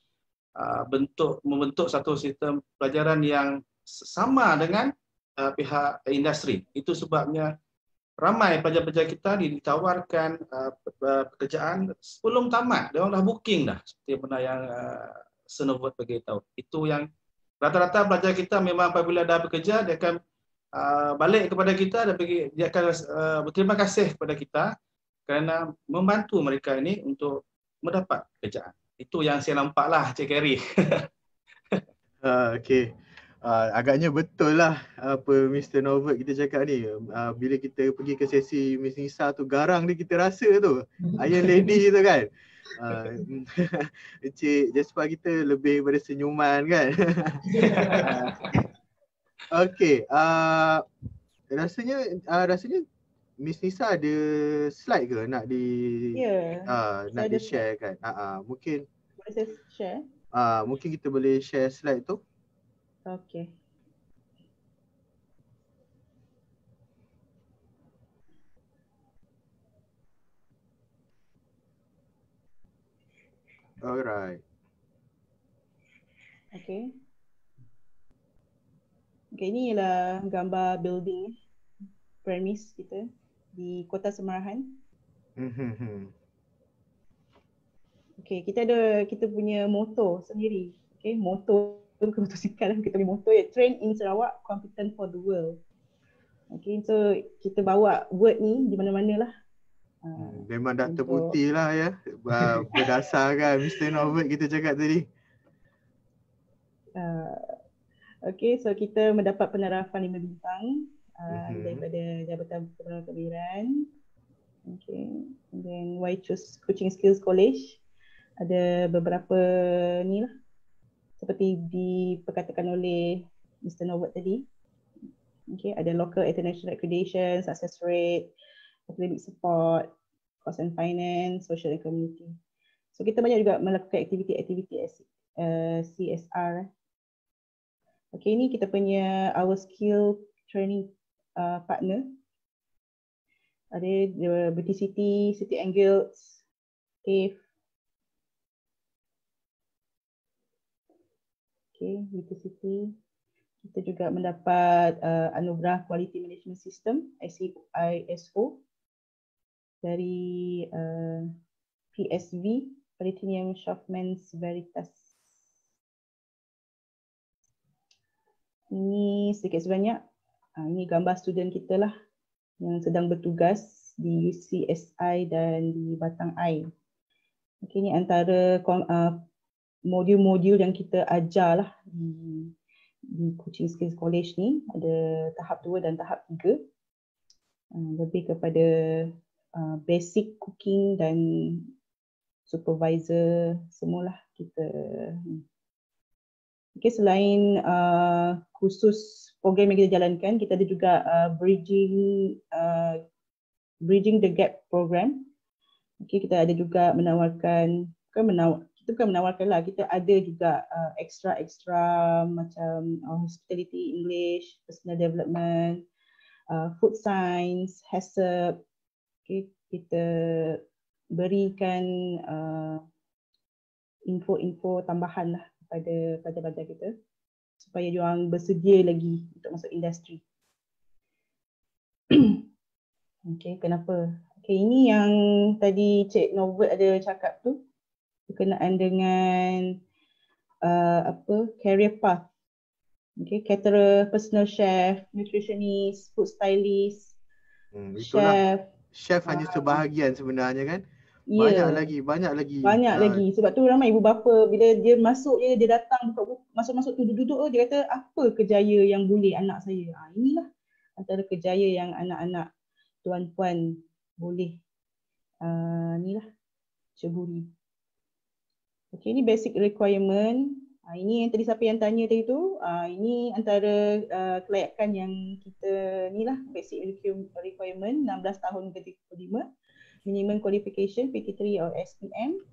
bentuk membentuk satu sistem pelajaran yang sama dengan uh, pihak industri. Itu sebabnya ramai pelajar-pelajar kita ditawarkan uh, pekerjaan sebelum tamat. Dia orang dah booking dah seperti pernah yang uh, Senovot beritahu. Itu yang rata-rata pelajar kita memang apabila dah bekerja dia akan uh, balik kepada kita dan bagi, dia akan uh, berterima kasih kepada kita kerana membantu mereka ini untuk mendapat pekerjaan itu yang saya nampak lah Cik Kerry. uh, okay. Uh, agaknya betul lah apa Mr. Novak kita cakap ni. Uh, bila kita pergi ke sesi Miss Nisa tu garang dia kita rasa tu. Iron Lady tu kan. Uh, Cik Jasper kita lebih pada senyuman kan. uh, okay. Uh, rasanya uh, rasanya Miss Nisa ada slide ke nak di yeah. uh, nak di share kan? Uh, uh, mungkin boleh saya share? uh, mungkin kita boleh share slide tu. Okay. Alright. Okay. Okay, ini ialah gambar building premise kita di Kota Semarahan. Hmm. Okay, kita ada kita punya motor sendiri. Okay, motor bukan motosikal lah. Kita punya motor ya. Train in Sarawak, competent for the world. Okay, so kita bawa word ni di mana-mana lah. Hmm, memang dah terbukti lah ya. Berdasarkan Mr. Norbert kita cakap tadi. Uh, okay, so kita mendapat penerapan lima bintang uh, mm-hmm. daripada Jabatan Pengenalan Kelahiran. Okay. And then why choose Coaching Skills College? Ada beberapa ni lah. Seperti diperkatakan oleh Mr. Norbert tadi. Okay. Ada local international accreditation, success rate, academic support, cost and finance, social and community. So kita banyak juga melakukan aktiviti-aktiviti uh, CSR. Okay, ni kita punya our skill training uh, partner. Ada the British City, City and Guilds, TAFE. Okay, British City. Kita juga mendapat uh, anugerah Quality Management System, ISO dari uh, PSV, Platinum Schaffman's Veritas. Ini sedikit sebanyak. Uh, ini gambar student kita lah yang sedang bertugas di UCSI dan di Batang Ai. Okay, ini antara uh, modul-modul yang kita ajar lah di di Coaching Skills College ni. Ada tahap dua dan tahap tiga. Uh, lebih kepada uh, basic cooking dan supervisor semualah kita Okay, selain uh, khusus program yang kita jalankan, kita ada juga uh, bridging uh, bridging the gap program. Okay, kita ada juga menawarkan bukan menawar, kita bukan menawarkan lah, kita ada juga uh, extra extra macam uh, hospitality English, personal development, uh, food science, HACCP. Okay, kita berikan uh, info-info tambahan lah kepada pelajar-pelajar kita supaya dia orang bersedia lagi untuk masuk industri. okay, kenapa? Okay, ini yang tadi Cik Norbert ada cakap tu berkenaan dengan uh, apa career path. Okay, caterer, personal chef, nutritionist, food stylist, hmm, chef. Chef hanya uh, sebahagian sebenarnya kan. Yeah. Banyak lagi, banyak lagi. Banyak uh, lagi. Sebab tu ramai ibu bapa bila dia masuk je, dia datang buka masuk-masuk tu duduk-duduk dia kata apa kejaya yang boleh anak saya. Ha, inilah antara kejaya yang anak-anak tuan-puan boleh uh, inilah ceburi. Okay, ini basic requirement. Uh, ini yang tadi siapa yang tanya tadi tu. Uh, ini antara uh, kelayakan yang kita ni lah basic requirement 16 tahun ke 35. Minimum qualification PT3 or SPM.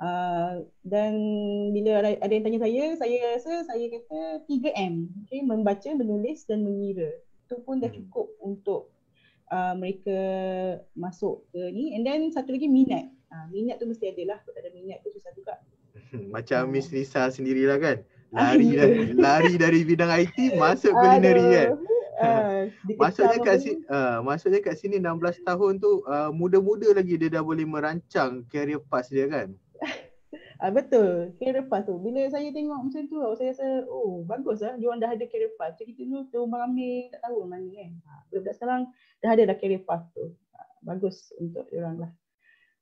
Uh, dan bila ada, yang tanya saya, saya rasa saya kata 3M. Okay, membaca, menulis dan mengira. Itu pun dah hmm. cukup untuk uh, mereka masuk ke ni. And then satu lagi minat. Uh, minat tu mesti ada lah. Kalau tak ada minat tu susah juga. Macam Miss Lisa sendirilah kan. Lari dari lari dari bidang IT masuk culinary kan. Uh, maksudnya kat sini uh, maksudnya kat sini 16 tahun tu uh, muda-muda lagi dia dah boleh merancang career path dia kan. Ah uh, betul. Career path tu. Bila saya tengok macam tu saya rasa oh bagus lah dia orang dah ada career path. Macam kita dulu tu ramai tak tahu mana kan. Ha, budak sekarang dah ada dah career path tu. Ha, bagus untuk dia orang lah.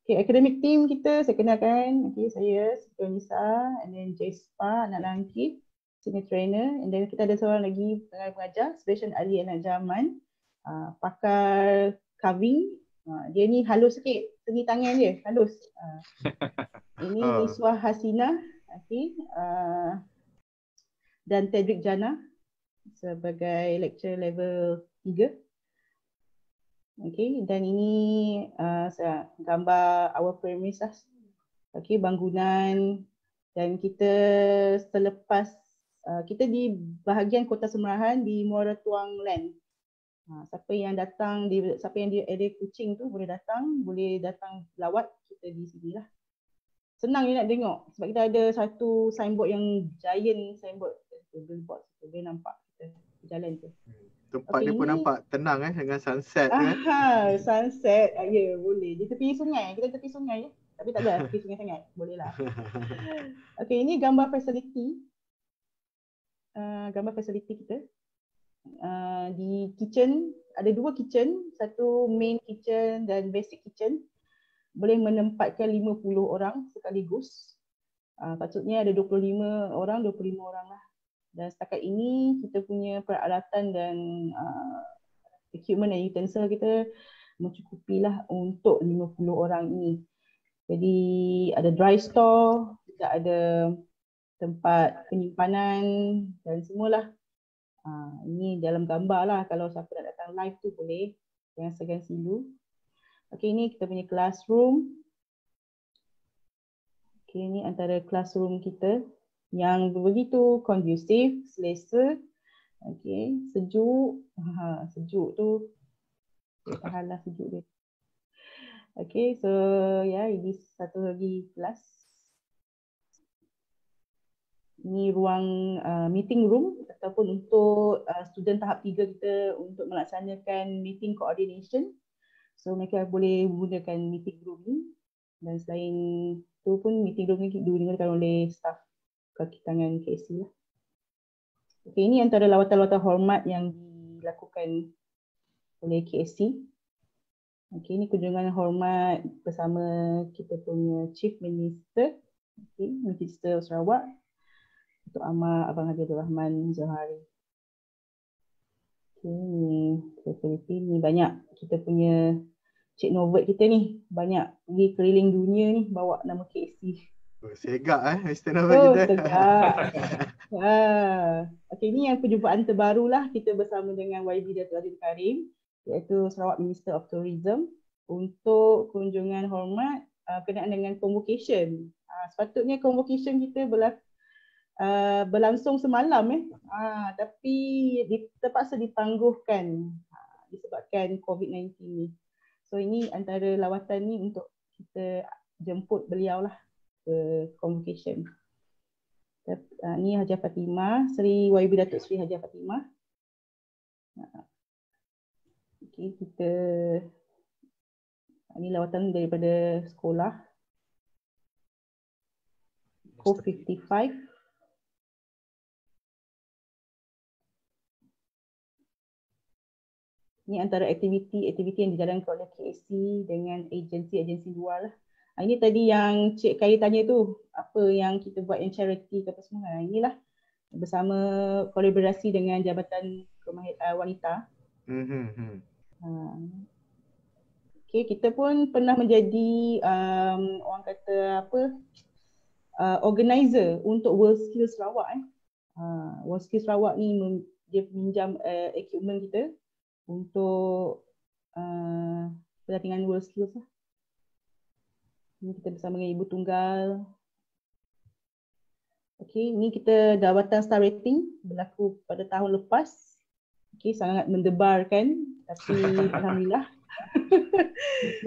Okay, academic team kita saya kenalkan. Okay, saya Siti Nisa and then Jespa, anak langkit, senior trainer. And then kita ada seorang lagi pengajar pengajar, special ahli anak zaman, uh, pakar carving. Uh, dia ni halus sikit, segi tangan dia, halus. Uh, ini oh. Niswa Hasina, okay. Uh, dan Tedrick Jana sebagai lecturer level 3. Okay, dan ini uh, gambar our premise lah. Okay, bangunan dan kita selepas uh, kita di bahagian kota Semerahan di Muara Tuang Land. Uh, siapa yang datang, di, siapa yang di area kucing tu boleh datang, boleh datang lawat kita di sini lah. Senang je nak tengok sebab kita ada satu signboard yang giant signboard. Billboard, boleh nampak kita jalan tu. Tempat okay, dia pun nampak tenang eh dengan sunset kan. Aha, sunset. Ya, yeah, boleh. Di tepi sungai. Kita tepi sungai ya. Tapi tak ada tepi sungai sangat. Boleh lah. Okay, ini gambar facility. Uh, gambar facility kita. Uh, di kitchen, ada dua kitchen. Satu main kitchen dan basic kitchen. Boleh menempatkan 50 orang sekaligus. Uh, patutnya ada 25 orang, 25 orang lah dan setakat ini kita punya peralatan dan uh, equipment dan utensil kita mencukupilah untuk 50 orang ini. Jadi ada dry store, kita ada tempat penyimpanan dan semualah. Uh, ini dalam gambar lah kalau siapa nak datang live tu boleh. Jangan segan silu. Okay, ini kita punya classroom. Okay, ini antara classroom kita yang begitu kondusif, selesa Okay, sejuk. Ha, sejuk tu. Tahanlah sejuk dia. Okay, so yeah, ini satu lagi kelas. Ini ruang uh, meeting room ataupun untuk uh, student tahap tiga kita untuk melaksanakan meeting coordination. So mereka boleh menggunakan meeting room ni dan selain tu pun meeting room ni digunakan oleh staff kaki tangan KSC lah. Okay, ini antara lawatan-lawatan hormat yang dilakukan oleh KSC. Okay, ini kunjungan hormat bersama kita punya Chief Minister, okay, Minister Sarawak, Datuk Amar Abang Haji Abdul Rahman Zohari. Okay, ni facility ni banyak kita punya Cik Novert kita ni banyak pergi keliling dunia ni bawa nama KSC. Oh, segak eh Mr. Nova oh, kita. Segak. ha. Okay, ini yang perjumpaan terbaru lah kita bersama dengan YB Datuk Adil Karim iaitu Sarawak Minister of Tourism untuk kunjungan hormat uh, berkenaan dengan convocation. Uh, sepatutnya convocation kita berlaku uh, berlangsung semalam eh. Uh, tapi terpaksa ditangguhkan uh, disebabkan COVID-19 ni. So ini antara lawatan ni untuk kita jemput beliau lah ke convocation. Uh, ni Haji Fatimah, Seri YB Datuk Seri Haji Fatimah. Uh, okay, kita ini lawatan daripada sekolah. Co-55. Ini antara aktiviti-aktiviti yang dijalankan oleh KSC dengan agensi-agensi luar lah. Ha, ini tadi yang Cik Kaya tanya tu, apa yang kita buat yang charity ke apa semua. Ha, inilah bersama kolaborasi dengan Jabatan Kemahir, uh, Wanita. Mm-hmm. Ha. Okay, kita pun pernah menjadi um, orang kata apa uh, organizer untuk World Skills Sarawak. Eh. Uh, World Skills Sarawak ni dia pinjam uh, equipment kita untuk uh, pelatihan World Skills lah. Ini kita bersama dengan Ibu Tunggal. Okey, ini kita dawatan star rating berlaku pada tahun lepas. Okey, sangat mendebarkan tapi alhamdulillah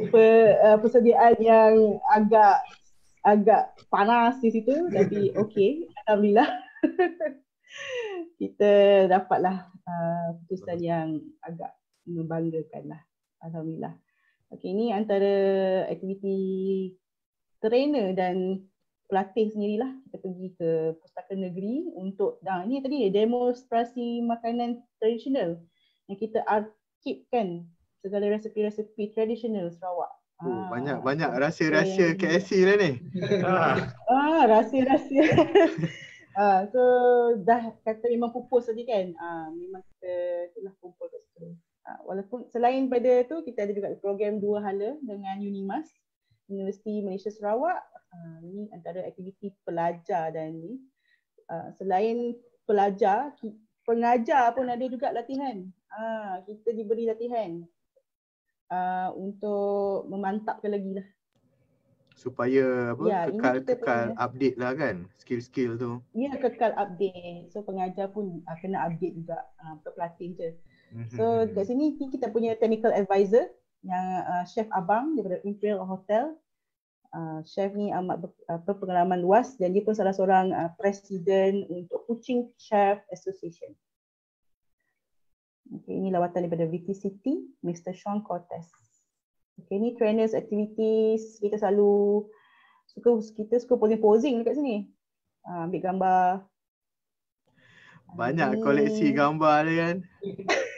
uh, persediaan yang agak agak panas di situ tapi okey, alhamdulillah. kita dapatlah uh, putusan yang agak membanggakan lah. Alhamdulillah. Okey, ini antara aktiviti trainer dan pelatih sendirilah kita pergi ke pustaka negeri untuk dah ini tadi demonstrasi makanan tradisional yang kita arkibkan segala resepi-resepi tradisional Sarawak. Oh, ah, banyak banyak rahsia-rahsia KSC lah ni. ah, rahsia-rahsia. ah, so dah kata memang pupus tadi kan. Ah, memang kita telah kumpul kat situ. Ah, walaupun selain pada tu kita ada juga program dua hala dengan Unimas Universiti Malaysia Sarawak. Uh, ini antara aktiviti pelajar dan ni. Uh, selain pelajar, pengajar pun ada juga latihan. Uh, kita diberi latihan uh, untuk memantapkan lagi lah. Supaya apa ya, kekal kekal punya, update lah kan skill-skill tu. Ya kekal update. So pengajar pun uh, kena update juga uh, pelatih je. Mhm, so mhm. kat sini kita punya technical advisor yang uh, chef abang daripada Imperial Hotel. Uh, chef ni amat ber, uh, berpengalaman luas dan dia pun salah seorang uh, presiden untuk Kuching Chef Association. Okay, ini lawatan daripada VTCT, Mr. Sean Cortez. Okay, ini trainers activities, kita selalu suka kita suka posing-posing dekat sini. Uh, ambil gambar. Banyak ini. koleksi gambar dia kan.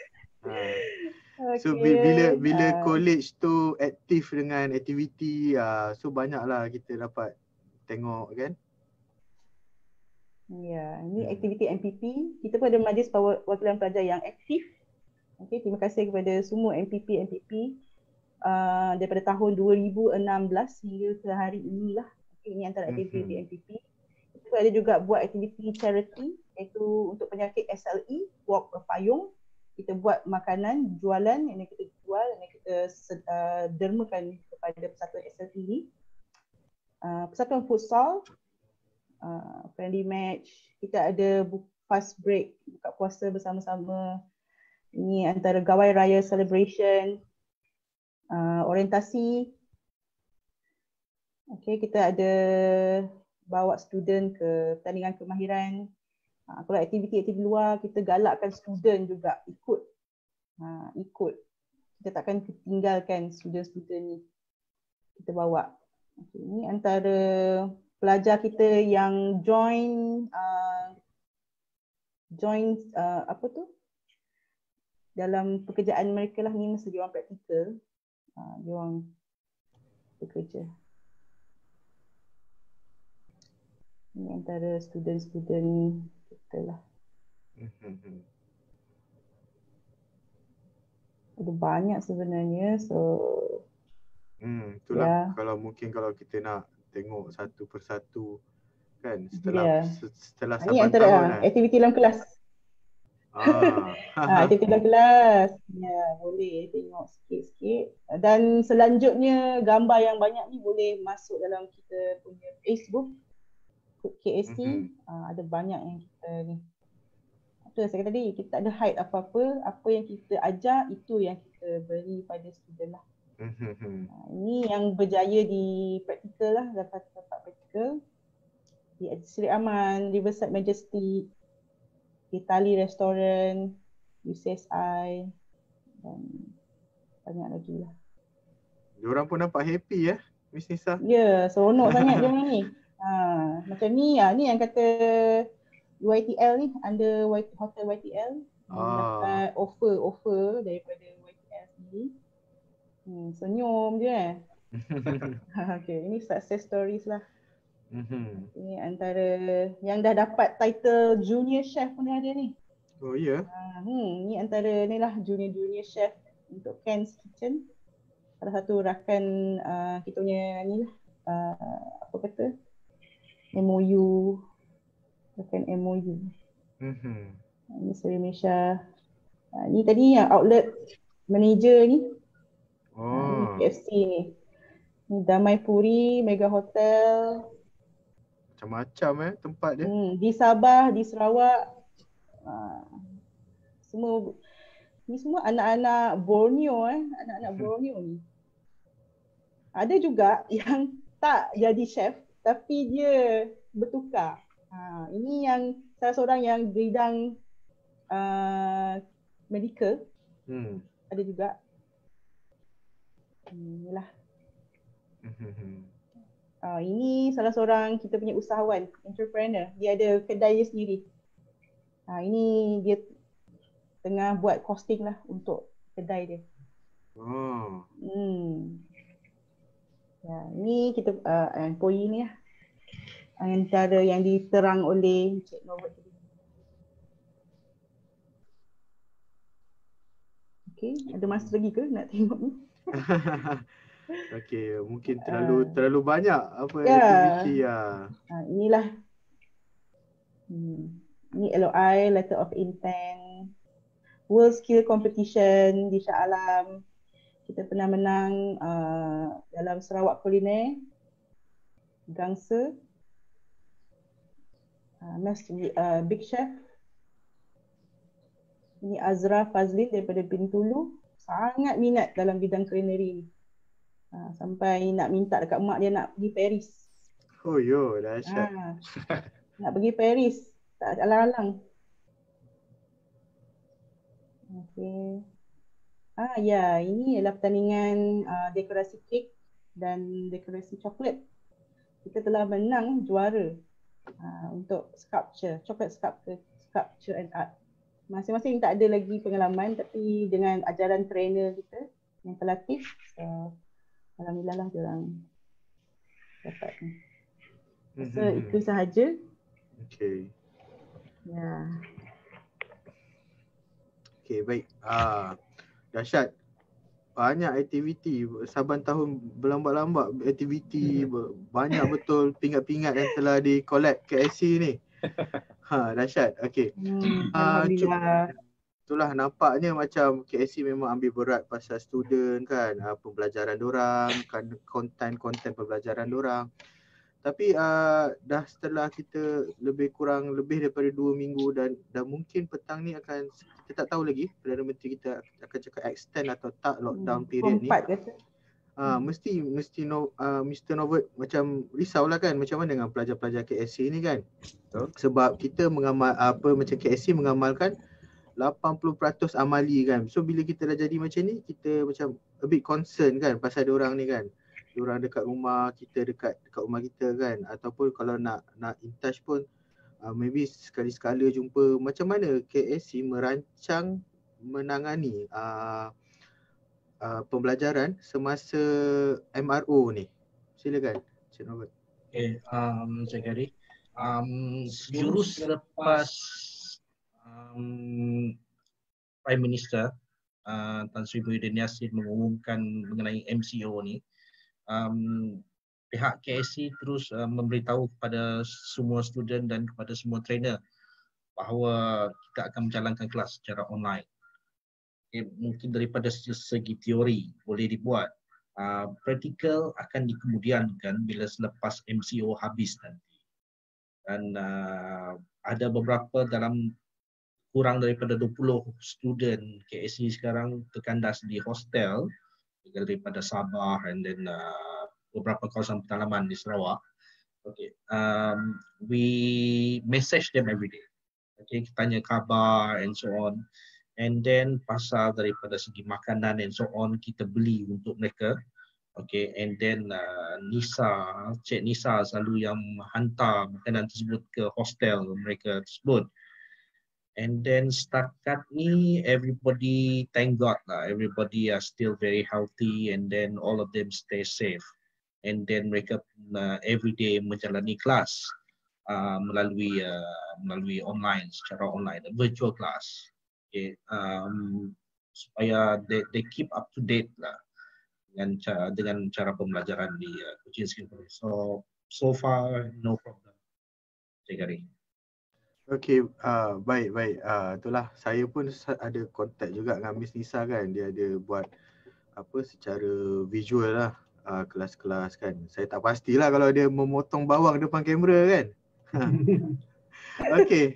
So okay. bila bila uh, college tu aktif dengan aktiviti uh, so banyaklah kita dapat tengok kan. Ya, yeah, ini hmm. aktiviti MPP. Kita pun ada majlis perwakilan pelajar yang aktif. Okey, terima kasih kepada semua MPP MPP uh, daripada tahun 2016 hingga ke hari inilah. Okay, ini antara aktiviti mm-hmm. MPP. Kita ada juga buat aktiviti charity iaitu untuk penyakit SLE, walk payung kita buat makanan, jualan yang kita jual yang kita uh, dermakan kepada persatuan SLT ini. Uh, persatuan futsal, uh, friendly match, kita ada fast break, buka puasa bersama-sama. Ini antara gawai raya celebration, uh, orientasi. Okay, kita ada bawa student ke pertandingan kemahiran. Uh, kalau aktiviti-aktiviti luar, kita galakkan student juga ikut. Uh, ikut. Kita takkan tinggalkan student-student ni. Kita bawa. Okay, ini antara pelajar kita yang join uh, join uh, apa tu dalam pekerjaan mereka lah ni masa dia orang praktikal uh, dia orang bekerja ni antara student-student kita lah Mhm. ada banyak sebenarnya so Hmm, itulah Ya. kalau mungkin kalau kita nak tengok satu persatu kan setelah Ya. se- setelah antara tahun ah, kan. aktiviti dalam kelas Ah. ah, aktiviti dalam kelas ya boleh tengok sikit-sikit dan selanjutnya gambar yang banyak ni boleh masuk dalam kita punya Facebook KSC Mhm. uh, ada banyak yang kita ni. Itu yang saya kata tadi, kita tak ada hide apa-apa. Apa yang kita ajar, itu yang kita beri pada student lah. Mhm. Uh, ini yang berjaya di praktikal lah, dapat dapat praktikal. Di Sri Aman, Riverside Majestic, Itali Restaurant, UCSI dan banyak lagi lah. Diorang pun nampak happy ya, Miss Nisa. Ya, seronok sangat dia ni. Ha, macam ni ah ni yang kata YTL ni under hotel YTL Ah. dapat offer offer daripada YTL sendiri. Hmm, senyum je eh. okay, ini success stories lah. Mhm. Ini antara yang dah dapat title junior chef pun ada ni. Oh ya. Ha, hmm, ni antara ni lah junior junior chef untuk Ken's Kitchen. Salah satu rakan uh, kita punya ni lah uh, apa kata MOU rakan MOU. Mhm. Ini Seri Malaysia. Uh, ni tadi yang outlet manager ni. Oh. Uh, KFC ni. Ni Damai Puri, Mega Hotel. Macam-macam eh tempat dia. Hmm, di Sabah, di Sarawak. Uh, semua ni semua anak-anak Borneo eh, anak-anak Borneo ni. Ada juga yang tak jadi chef tapi dia bertukar. Ha, ini yang salah seorang yang bidang uh, medical Hmm. ada juga. Hmm, inilah. Uh, ini salah seorang kita punya usahawan, entrepreneur. Dia ada kedai dia sendiri. Uh, ini dia tengah buat costing lah untuk kedai dia. Oh. Hmm. Ya, ini kita uh, employee ni lah. Antara yang diterang oleh Cik Norbert tadi. Okay, ada masa lagi ke nak tengok ni? Okey, mungkin terlalu Ah. terlalu banyak apa Ya. aktiviti ya. Ha, inilah. Hmm. Ini LOI, Letter of Intent. World Skill Competition di Shah Alam. Kita pernah menang uh, dalam Sarawak Kuliner. Gangsa. Uh, Master uh, Big Chef. Ini Azra Fazlin daripada Bintulu. Sangat minat dalam bidang culinary ni. Uh, sampai nak minta dekat mak dia nak pergi Paris. Oh yo, dahsyat. Ah, nak pergi Paris. Tak alang-alang. Okey. Ah ya, ini adalah pertandingan uh, dekorasi kek dan dekorasi coklat. Kita telah menang juara uh, untuk sculpture, chocolate sculpture, sculpture and art. Masing-masing tak ada lagi pengalaman tapi dengan ajaran trainer kita yang terlatih, so, alhamdulillah lah diorang dapat ni. So Mhm. itu sahaja. Okey. Ya. Okey, baik. Ah, dahsyat. Banyak aktiviti saban tahun berlambat-lambat aktiviti ber- banyak betul pingat-pingat yang telah di collect KSC ni. Ha, dahsyat. Okey. Hmm, Ah, Alhamdulillah. Itulah nampaknya macam KSC memang ambil berat pasal student kan, uh, pembelajaran dorang, kan konten-konten pembelajaran dorang. Tapi uh, dah setelah kita lebih kurang lebih daripada dua minggu dan dan mungkin petang ni akan kita tak tahu lagi Perdana Menteri kita akan cakap extend atau tak lockdown period ni. Kata. Uh, mesti mesti no, uh, Mr. Novot macam risau lah kan macam mana dengan pelajar-pelajar KSC ni kan. Sebab kita mengamal apa macam KSC mengamalkan 80% amali kan. So bila kita dah jadi macam ni kita macam a bit concern kan pasal ada orang ni kan. Orang dekat rumah kita dekat dekat rumah kita kan. Ataupun kalau nak nak in touch pun uh, maybe sekali-sekala jumpa. Macam mana KSC merancang menangani uh, uh, pembelajaran semasa MRO ni? Silakan Cik Norbert Okay, um, Cik Gary. Um, jurus selepas um, Prime Minister uh, Tan Sri Muhyiddin Yassin mengumumkan mengenai MCO ni, um, pihak KSC terus uh, memberitahu kepada semua student dan kepada semua trainer bahawa kita akan menjalankan kelas secara online. Okay, mungkin daripada segi teori boleh dibuat. Uh, praktikal akan dikemudiankan bila selepas MCO habis nanti. Dan uh, ada beberapa dalam kurang daripada 20 student KSC sekarang terkandas di hostel daripada Sabah and then uh, beberapa kawasan pedalaman di Sarawak. Okay, um, we message them every day. Okay, kita tanya khabar and so on. And then pasal daripada segi makanan and so on kita beli untuk mereka. Okay, and then uh, Nisa, Cik Nisa selalu yang hantar makanan tersebut ke hostel mereka tersebut. And then setakat ni everybody thank God lah everybody are still very healthy and then all of them stay safe. And then mereka uh, every day menjalani kelas uh, melalui uh, melalui online secara online virtual class. Okay, um, supaya they, they keep up to date lah dengan cara dengan cara pembelajaran di uh, Kuching College. So so far no problem. Cik Gary. Okey, uh, baik baik. Uh, itulah saya pun ada kontak juga dengan Miss Nisa kan. Dia ada buat apa secara visual lah uh, kelas-kelas kan. Saya tak pastilah kalau dia memotong bawang depan kamera kan. Okey.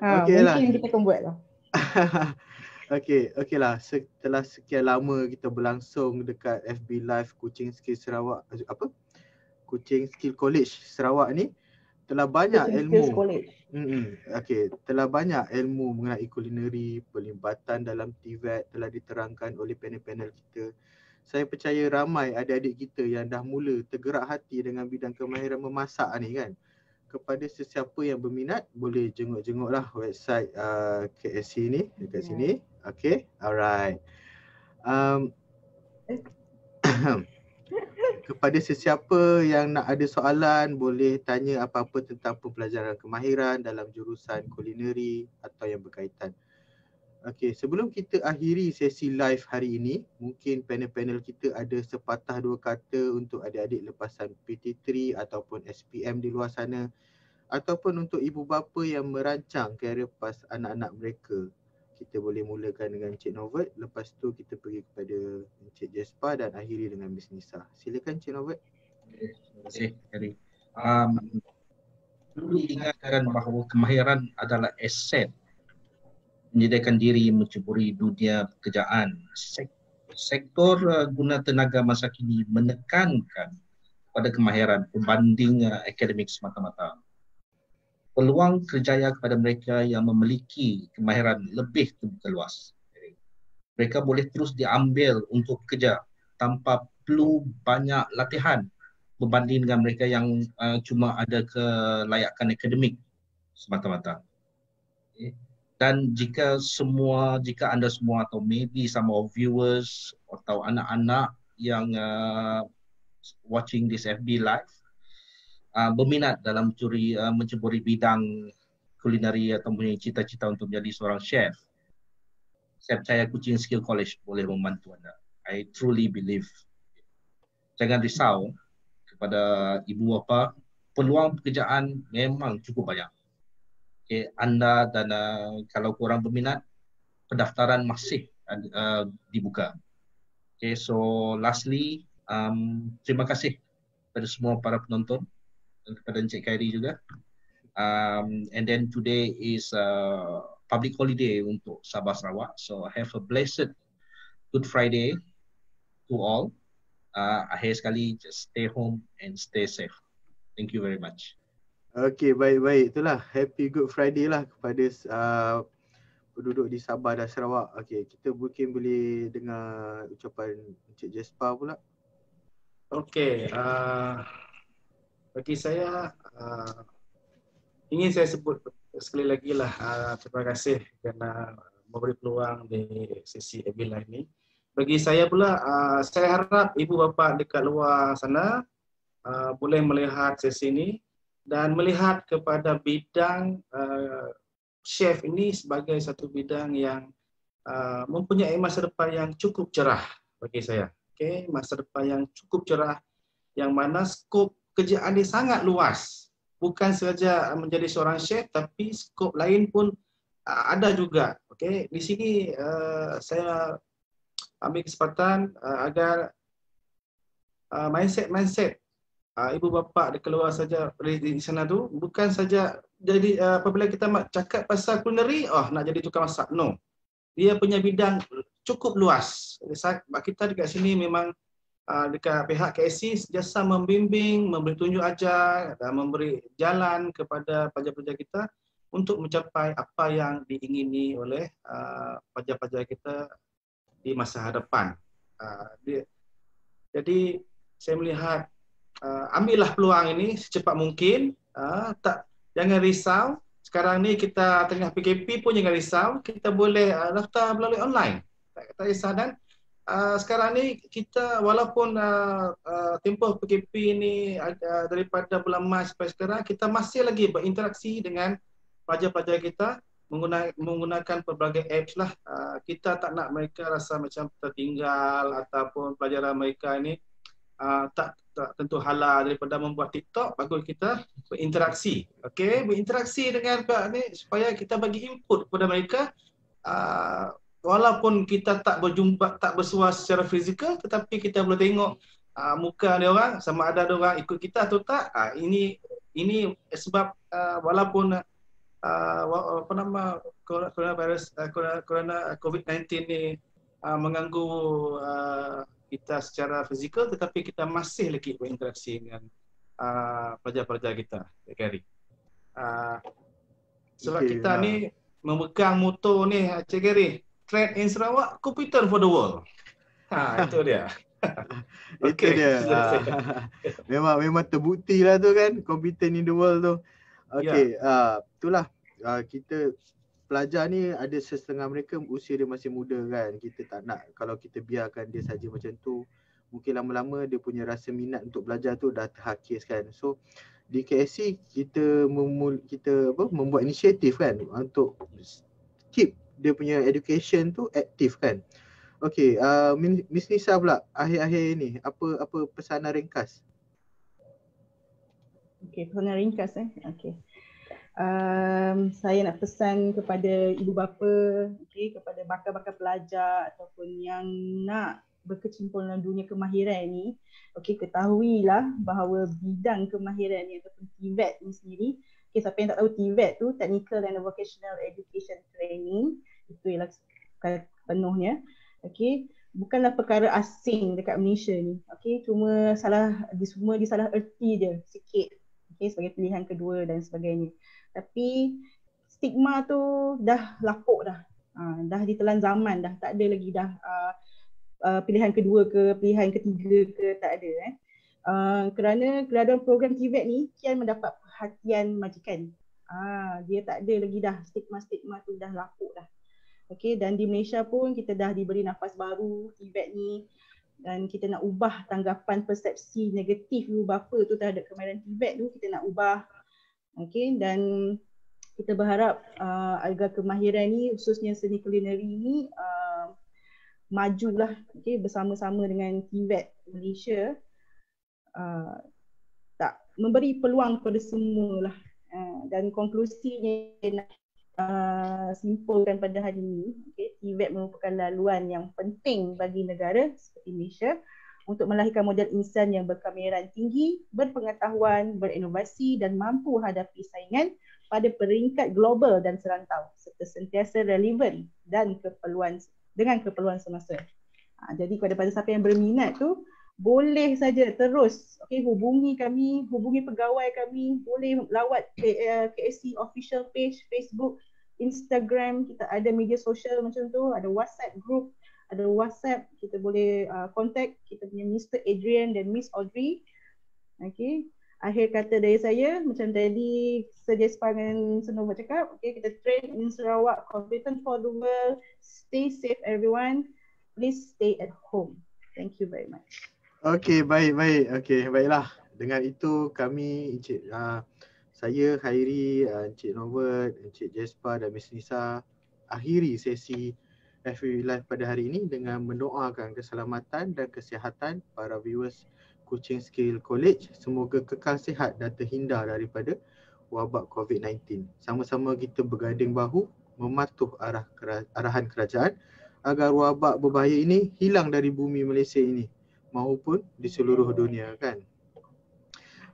Ha, lah. mungkin kita akan buat lah. Okey, okey lah. Setelah sekian lama kita berlangsung dekat FB Live Kuching Skill Sarawak apa? Kuching Skill College Sarawak ni telah banyak ilmu. Hmm, okey, telah banyak ilmu mengenai kulineri, pelibatan dalam TVET telah diterangkan oleh panel-panel kita. Saya percaya ramai adik-adik kita yang dah mula tergerak hati dengan bidang kemahiran memasak ni kan. Kepada sesiapa yang berminat, boleh jenguk-jenguklah website uh, KSC ni dekat Ya. sini. Okey, alright. Um, kepada sesiapa yang nak ada soalan boleh tanya apa-apa tentang pembelajaran kemahiran dalam jurusan kulineri atau yang berkaitan. Okey, sebelum kita akhiri sesi live hari ini, mungkin panel-panel kita ada sepatah dua kata untuk adik-adik lepasan PT3 ataupun SPM di luar sana ataupun untuk ibu bapa yang merancang career path anak-anak mereka. Kita boleh mulakan dengan Encik Novert, lepas tu kita pergi kepada Encik Jespa dan akhiri dengan Miss Nisa. Silakan Encik Novert. Terima kasih, Harry. Um, perlu bahawa kemahiran adalah aset menyediakan diri menceburi dunia pekerjaan. Sek- sektor uh, guna tenaga masa kini menekankan pada kemahiran berbanding uh, akademik semata-mata. Peluang kerjaya kepada mereka yang memiliki kemahiran lebih terbuka luas. Mereka boleh terus diambil untuk kerja tanpa perlu banyak latihan berbanding dengan mereka yang uh, cuma ada kelayakan akademik semata-mata. Okay. Dan jika semua, jika anda semua atau maybe some of viewers atau anak-anak yang uh, watching this FB live uh, berminat dalam mencuri, uh, menceburi bidang kulineri atau punya cita-cita untuk menjadi seorang chef, saya percaya Kuching Skill College boleh membantu anda. I truly believe. Jangan risau kepada ibu bapa, peluang pekerjaan memang cukup banyak. Okay, anda dan uh, kalau korang berminat, pendaftaran masih uh, dibuka. Okay, so lastly, um, terima kasih kepada semua para penonton kepada Encik Khairi juga. Um, and then today is uh, public holiday untuk Sabah Sarawak. So have a blessed Good Friday to all. Uh, akhir sekali, just stay home and stay safe. Thank you very much. Okay, baik-baik. Itulah Happy Good Friday lah kepada uh, penduduk di Sabah dan Sarawak. Okay, kita mungkin boleh dengar ucapan Encik Jasper pula. Okay, uh, bagi saya uh, ingin saya sebut sekali lagi lah uh, terima kasih kerana memberi peluang di sesi webinar ini. Bagi saya pula, uh, saya harap ibu bapa dekat luar sana uh, boleh melihat sesi ini dan melihat kepada bidang uh, chef ini sebagai satu bidang yang uh, mempunyai masa depan yang cukup cerah bagi saya. Okay, masa depan yang cukup cerah yang mana skop kerjaan dia sangat luas. Bukan saja menjadi seorang chef tapi skop lain pun uh, ada juga. Okay, di sini uh, saya ambil kesempatan uh, agar uh, mindset mindset uh, ibu bapa di keluar saja di sana tu bukan saja jadi uh, apabila kita cakap pasal kulineri oh nak jadi tukang masak no dia punya bidang cukup luas kita dekat sini memang uh, dekat pihak KSC sentiasa membimbing memberi tunjuk ajar dan memberi jalan kepada pelajar-pelajar kita untuk mencapai apa yang diingini oleh uh, pelajar-pelajar kita di masa hadapan. Dia, jadi saya melihat ambillah peluang ini secepat mungkin. Tak jangan risau. Sekarang ni kita tengah PKP pun jangan risau. Kita boleh daftar melalui online. Tak, tak risau dan uh, sekarang ni kita walaupun uh, uh, tempoh PKP ini uh, daripada bulan Mac sampai sekarang kita masih lagi berinteraksi dengan pelajar-pelajar kita menggunakan, menggunakan pelbagai apps lah. Uh, kita tak nak mereka rasa macam tertinggal ataupun pelajaran mereka ini uh, tak, tak tentu halal daripada membuat TikTok. Bagus kita berinteraksi. Okay, berinteraksi dengan pihak ni supaya kita bagi input kepada mereka. Uh, walaupun kita tak berjumpa, tak bersua secara fizikal tetapi kita boleh tengok uh, muka dia orang sama ada dia orang ikut kita atau tak. Uh, ini ini sebab uh, walaupun uh, apa nama coronavirus uh, corona COVID-19 ni uh, mengganggu uh, kita secara fizikal tetapi kita masih lagi berinteraksi dengan uh, pelajar-pelajar kita, Gary. Uh, sebab okay, kita uh. ni memegang moto ni, Cik Gary, trade in Sarawak, computer for the world. Ha, itu dia. okay. Itu dia. Uh, memang memang terbukti lah tu kan, computer in the world tu. Okay, yeah. uh, itulah uh, kita pelajar ni ada setengah mereka usia dia masih muda kan. Kita tak nak kalau kita biarkan dia saja macam tu, mungkin lama-lama dia punya rasa minat untuk belajar tu dah terhakis kan. So di KSC kita memul, kita apa membuat inisiatif kan untuk keep dia punya education tu aktif kan. Okay, uh, Miss Nisa pula akhir-akhir ni apa apa pesanan ringkas? Okay, pesanan ringkas eh. Okay um, saya nak pesan kepada ibu bapa, okay, kepada bakal-bakal pelajar ataupun yang nak berkecimpung dalam dunia kemahiran ni, okay, ketahuilah bahawa bidang kemahiran ni ataupun TVET ni sendiri, okay, siapa yang tak tahu TVET tu, Technical and Vocational Education Training, itu ialah penuhnya, okay, bukanlah perkara asing dekat Malaysia ni, okay, cuma salah, di semua disalah erti je sikit, okay, sebagai pilihan kedua dan sebagainya. Tapi stigma tu dah lapuk dah. Uh, dah ditelan zaman dah. Tak ada lagi dah uh, uh, pilihan kedua ke pilihan ketiga ke tak ada eh. Uh, kerana keadaan program TVET ni kian mendapat perhatian majikan. Uh, dia tak ada lagi dah stigma-stigma tu dah lapuk dah. Okay, dan di Malaysia pun kita dah diberi nafas baru TVET ni dan kita nak ubah tanggapan persepsi negatif ibu bapa tu terhadap kemahiran TVET tu kita nak ubah. Okay, dan kita berharap uh, agar kemahiran ni khususnya seni kulineri ni uh, majulah okay, bersama-sama dengan TVET Malaysia. Uh, memberi peluang kepada semua lah uh, dan konklusinya nak uh, simpulkan pada hari ini okay, TVET merupakan laluan yang penting bagi negara seperti Malaysia untuk melahirkan model insan yang berkemahiran tinggi, berpengetahuan, berinovasi dan mampu hadapi saingan pada peringkat global dan serantau serta sentiasa relevan dan keperluan dengan keperluan semasa. Ha, jadi kepada siapa yang berminat tu boleh saja terus. Okay, hubungi kami, hubungi pegawai kami, boleh lawat KSC eh, official page, Facebook, Instagram, kita ada media sosial macam tu, ada WhatsApp group, ada WhatsApp, kita boleh uh, contact kita punya Mr. Adrian dan Miss Audrey. Okay, akhir kata dari saya macam tadi Sedia Sepangan Senova cakap. Okay, kita train in Sarawak competent for the world stay safe everyone. Please stay at home. Thank you very much Okay baik baik. Okay baiklah. Dengan itu kami Encik uh, saya Khairi uh, Encik Norbert Encik Jespa dan Miss Nisa akhiri sesi FV Live pada hari ini dengan mendoakan keselamatan dan kesihatan para viewers Kuching Skill College. Semoga kekal sihat dan terhindar daripada wabak COVID-19. Sama-sama kita berganding bahu mematuh arah arahan kerajaan agar wabak berbahaya ini hilang dari bumi Malaysia ini maupun di seluruh dunia kan.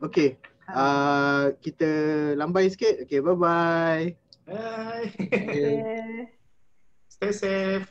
Okey, uh, kita lambai sikit. Okey, bye-bye. Bye. Stay safe.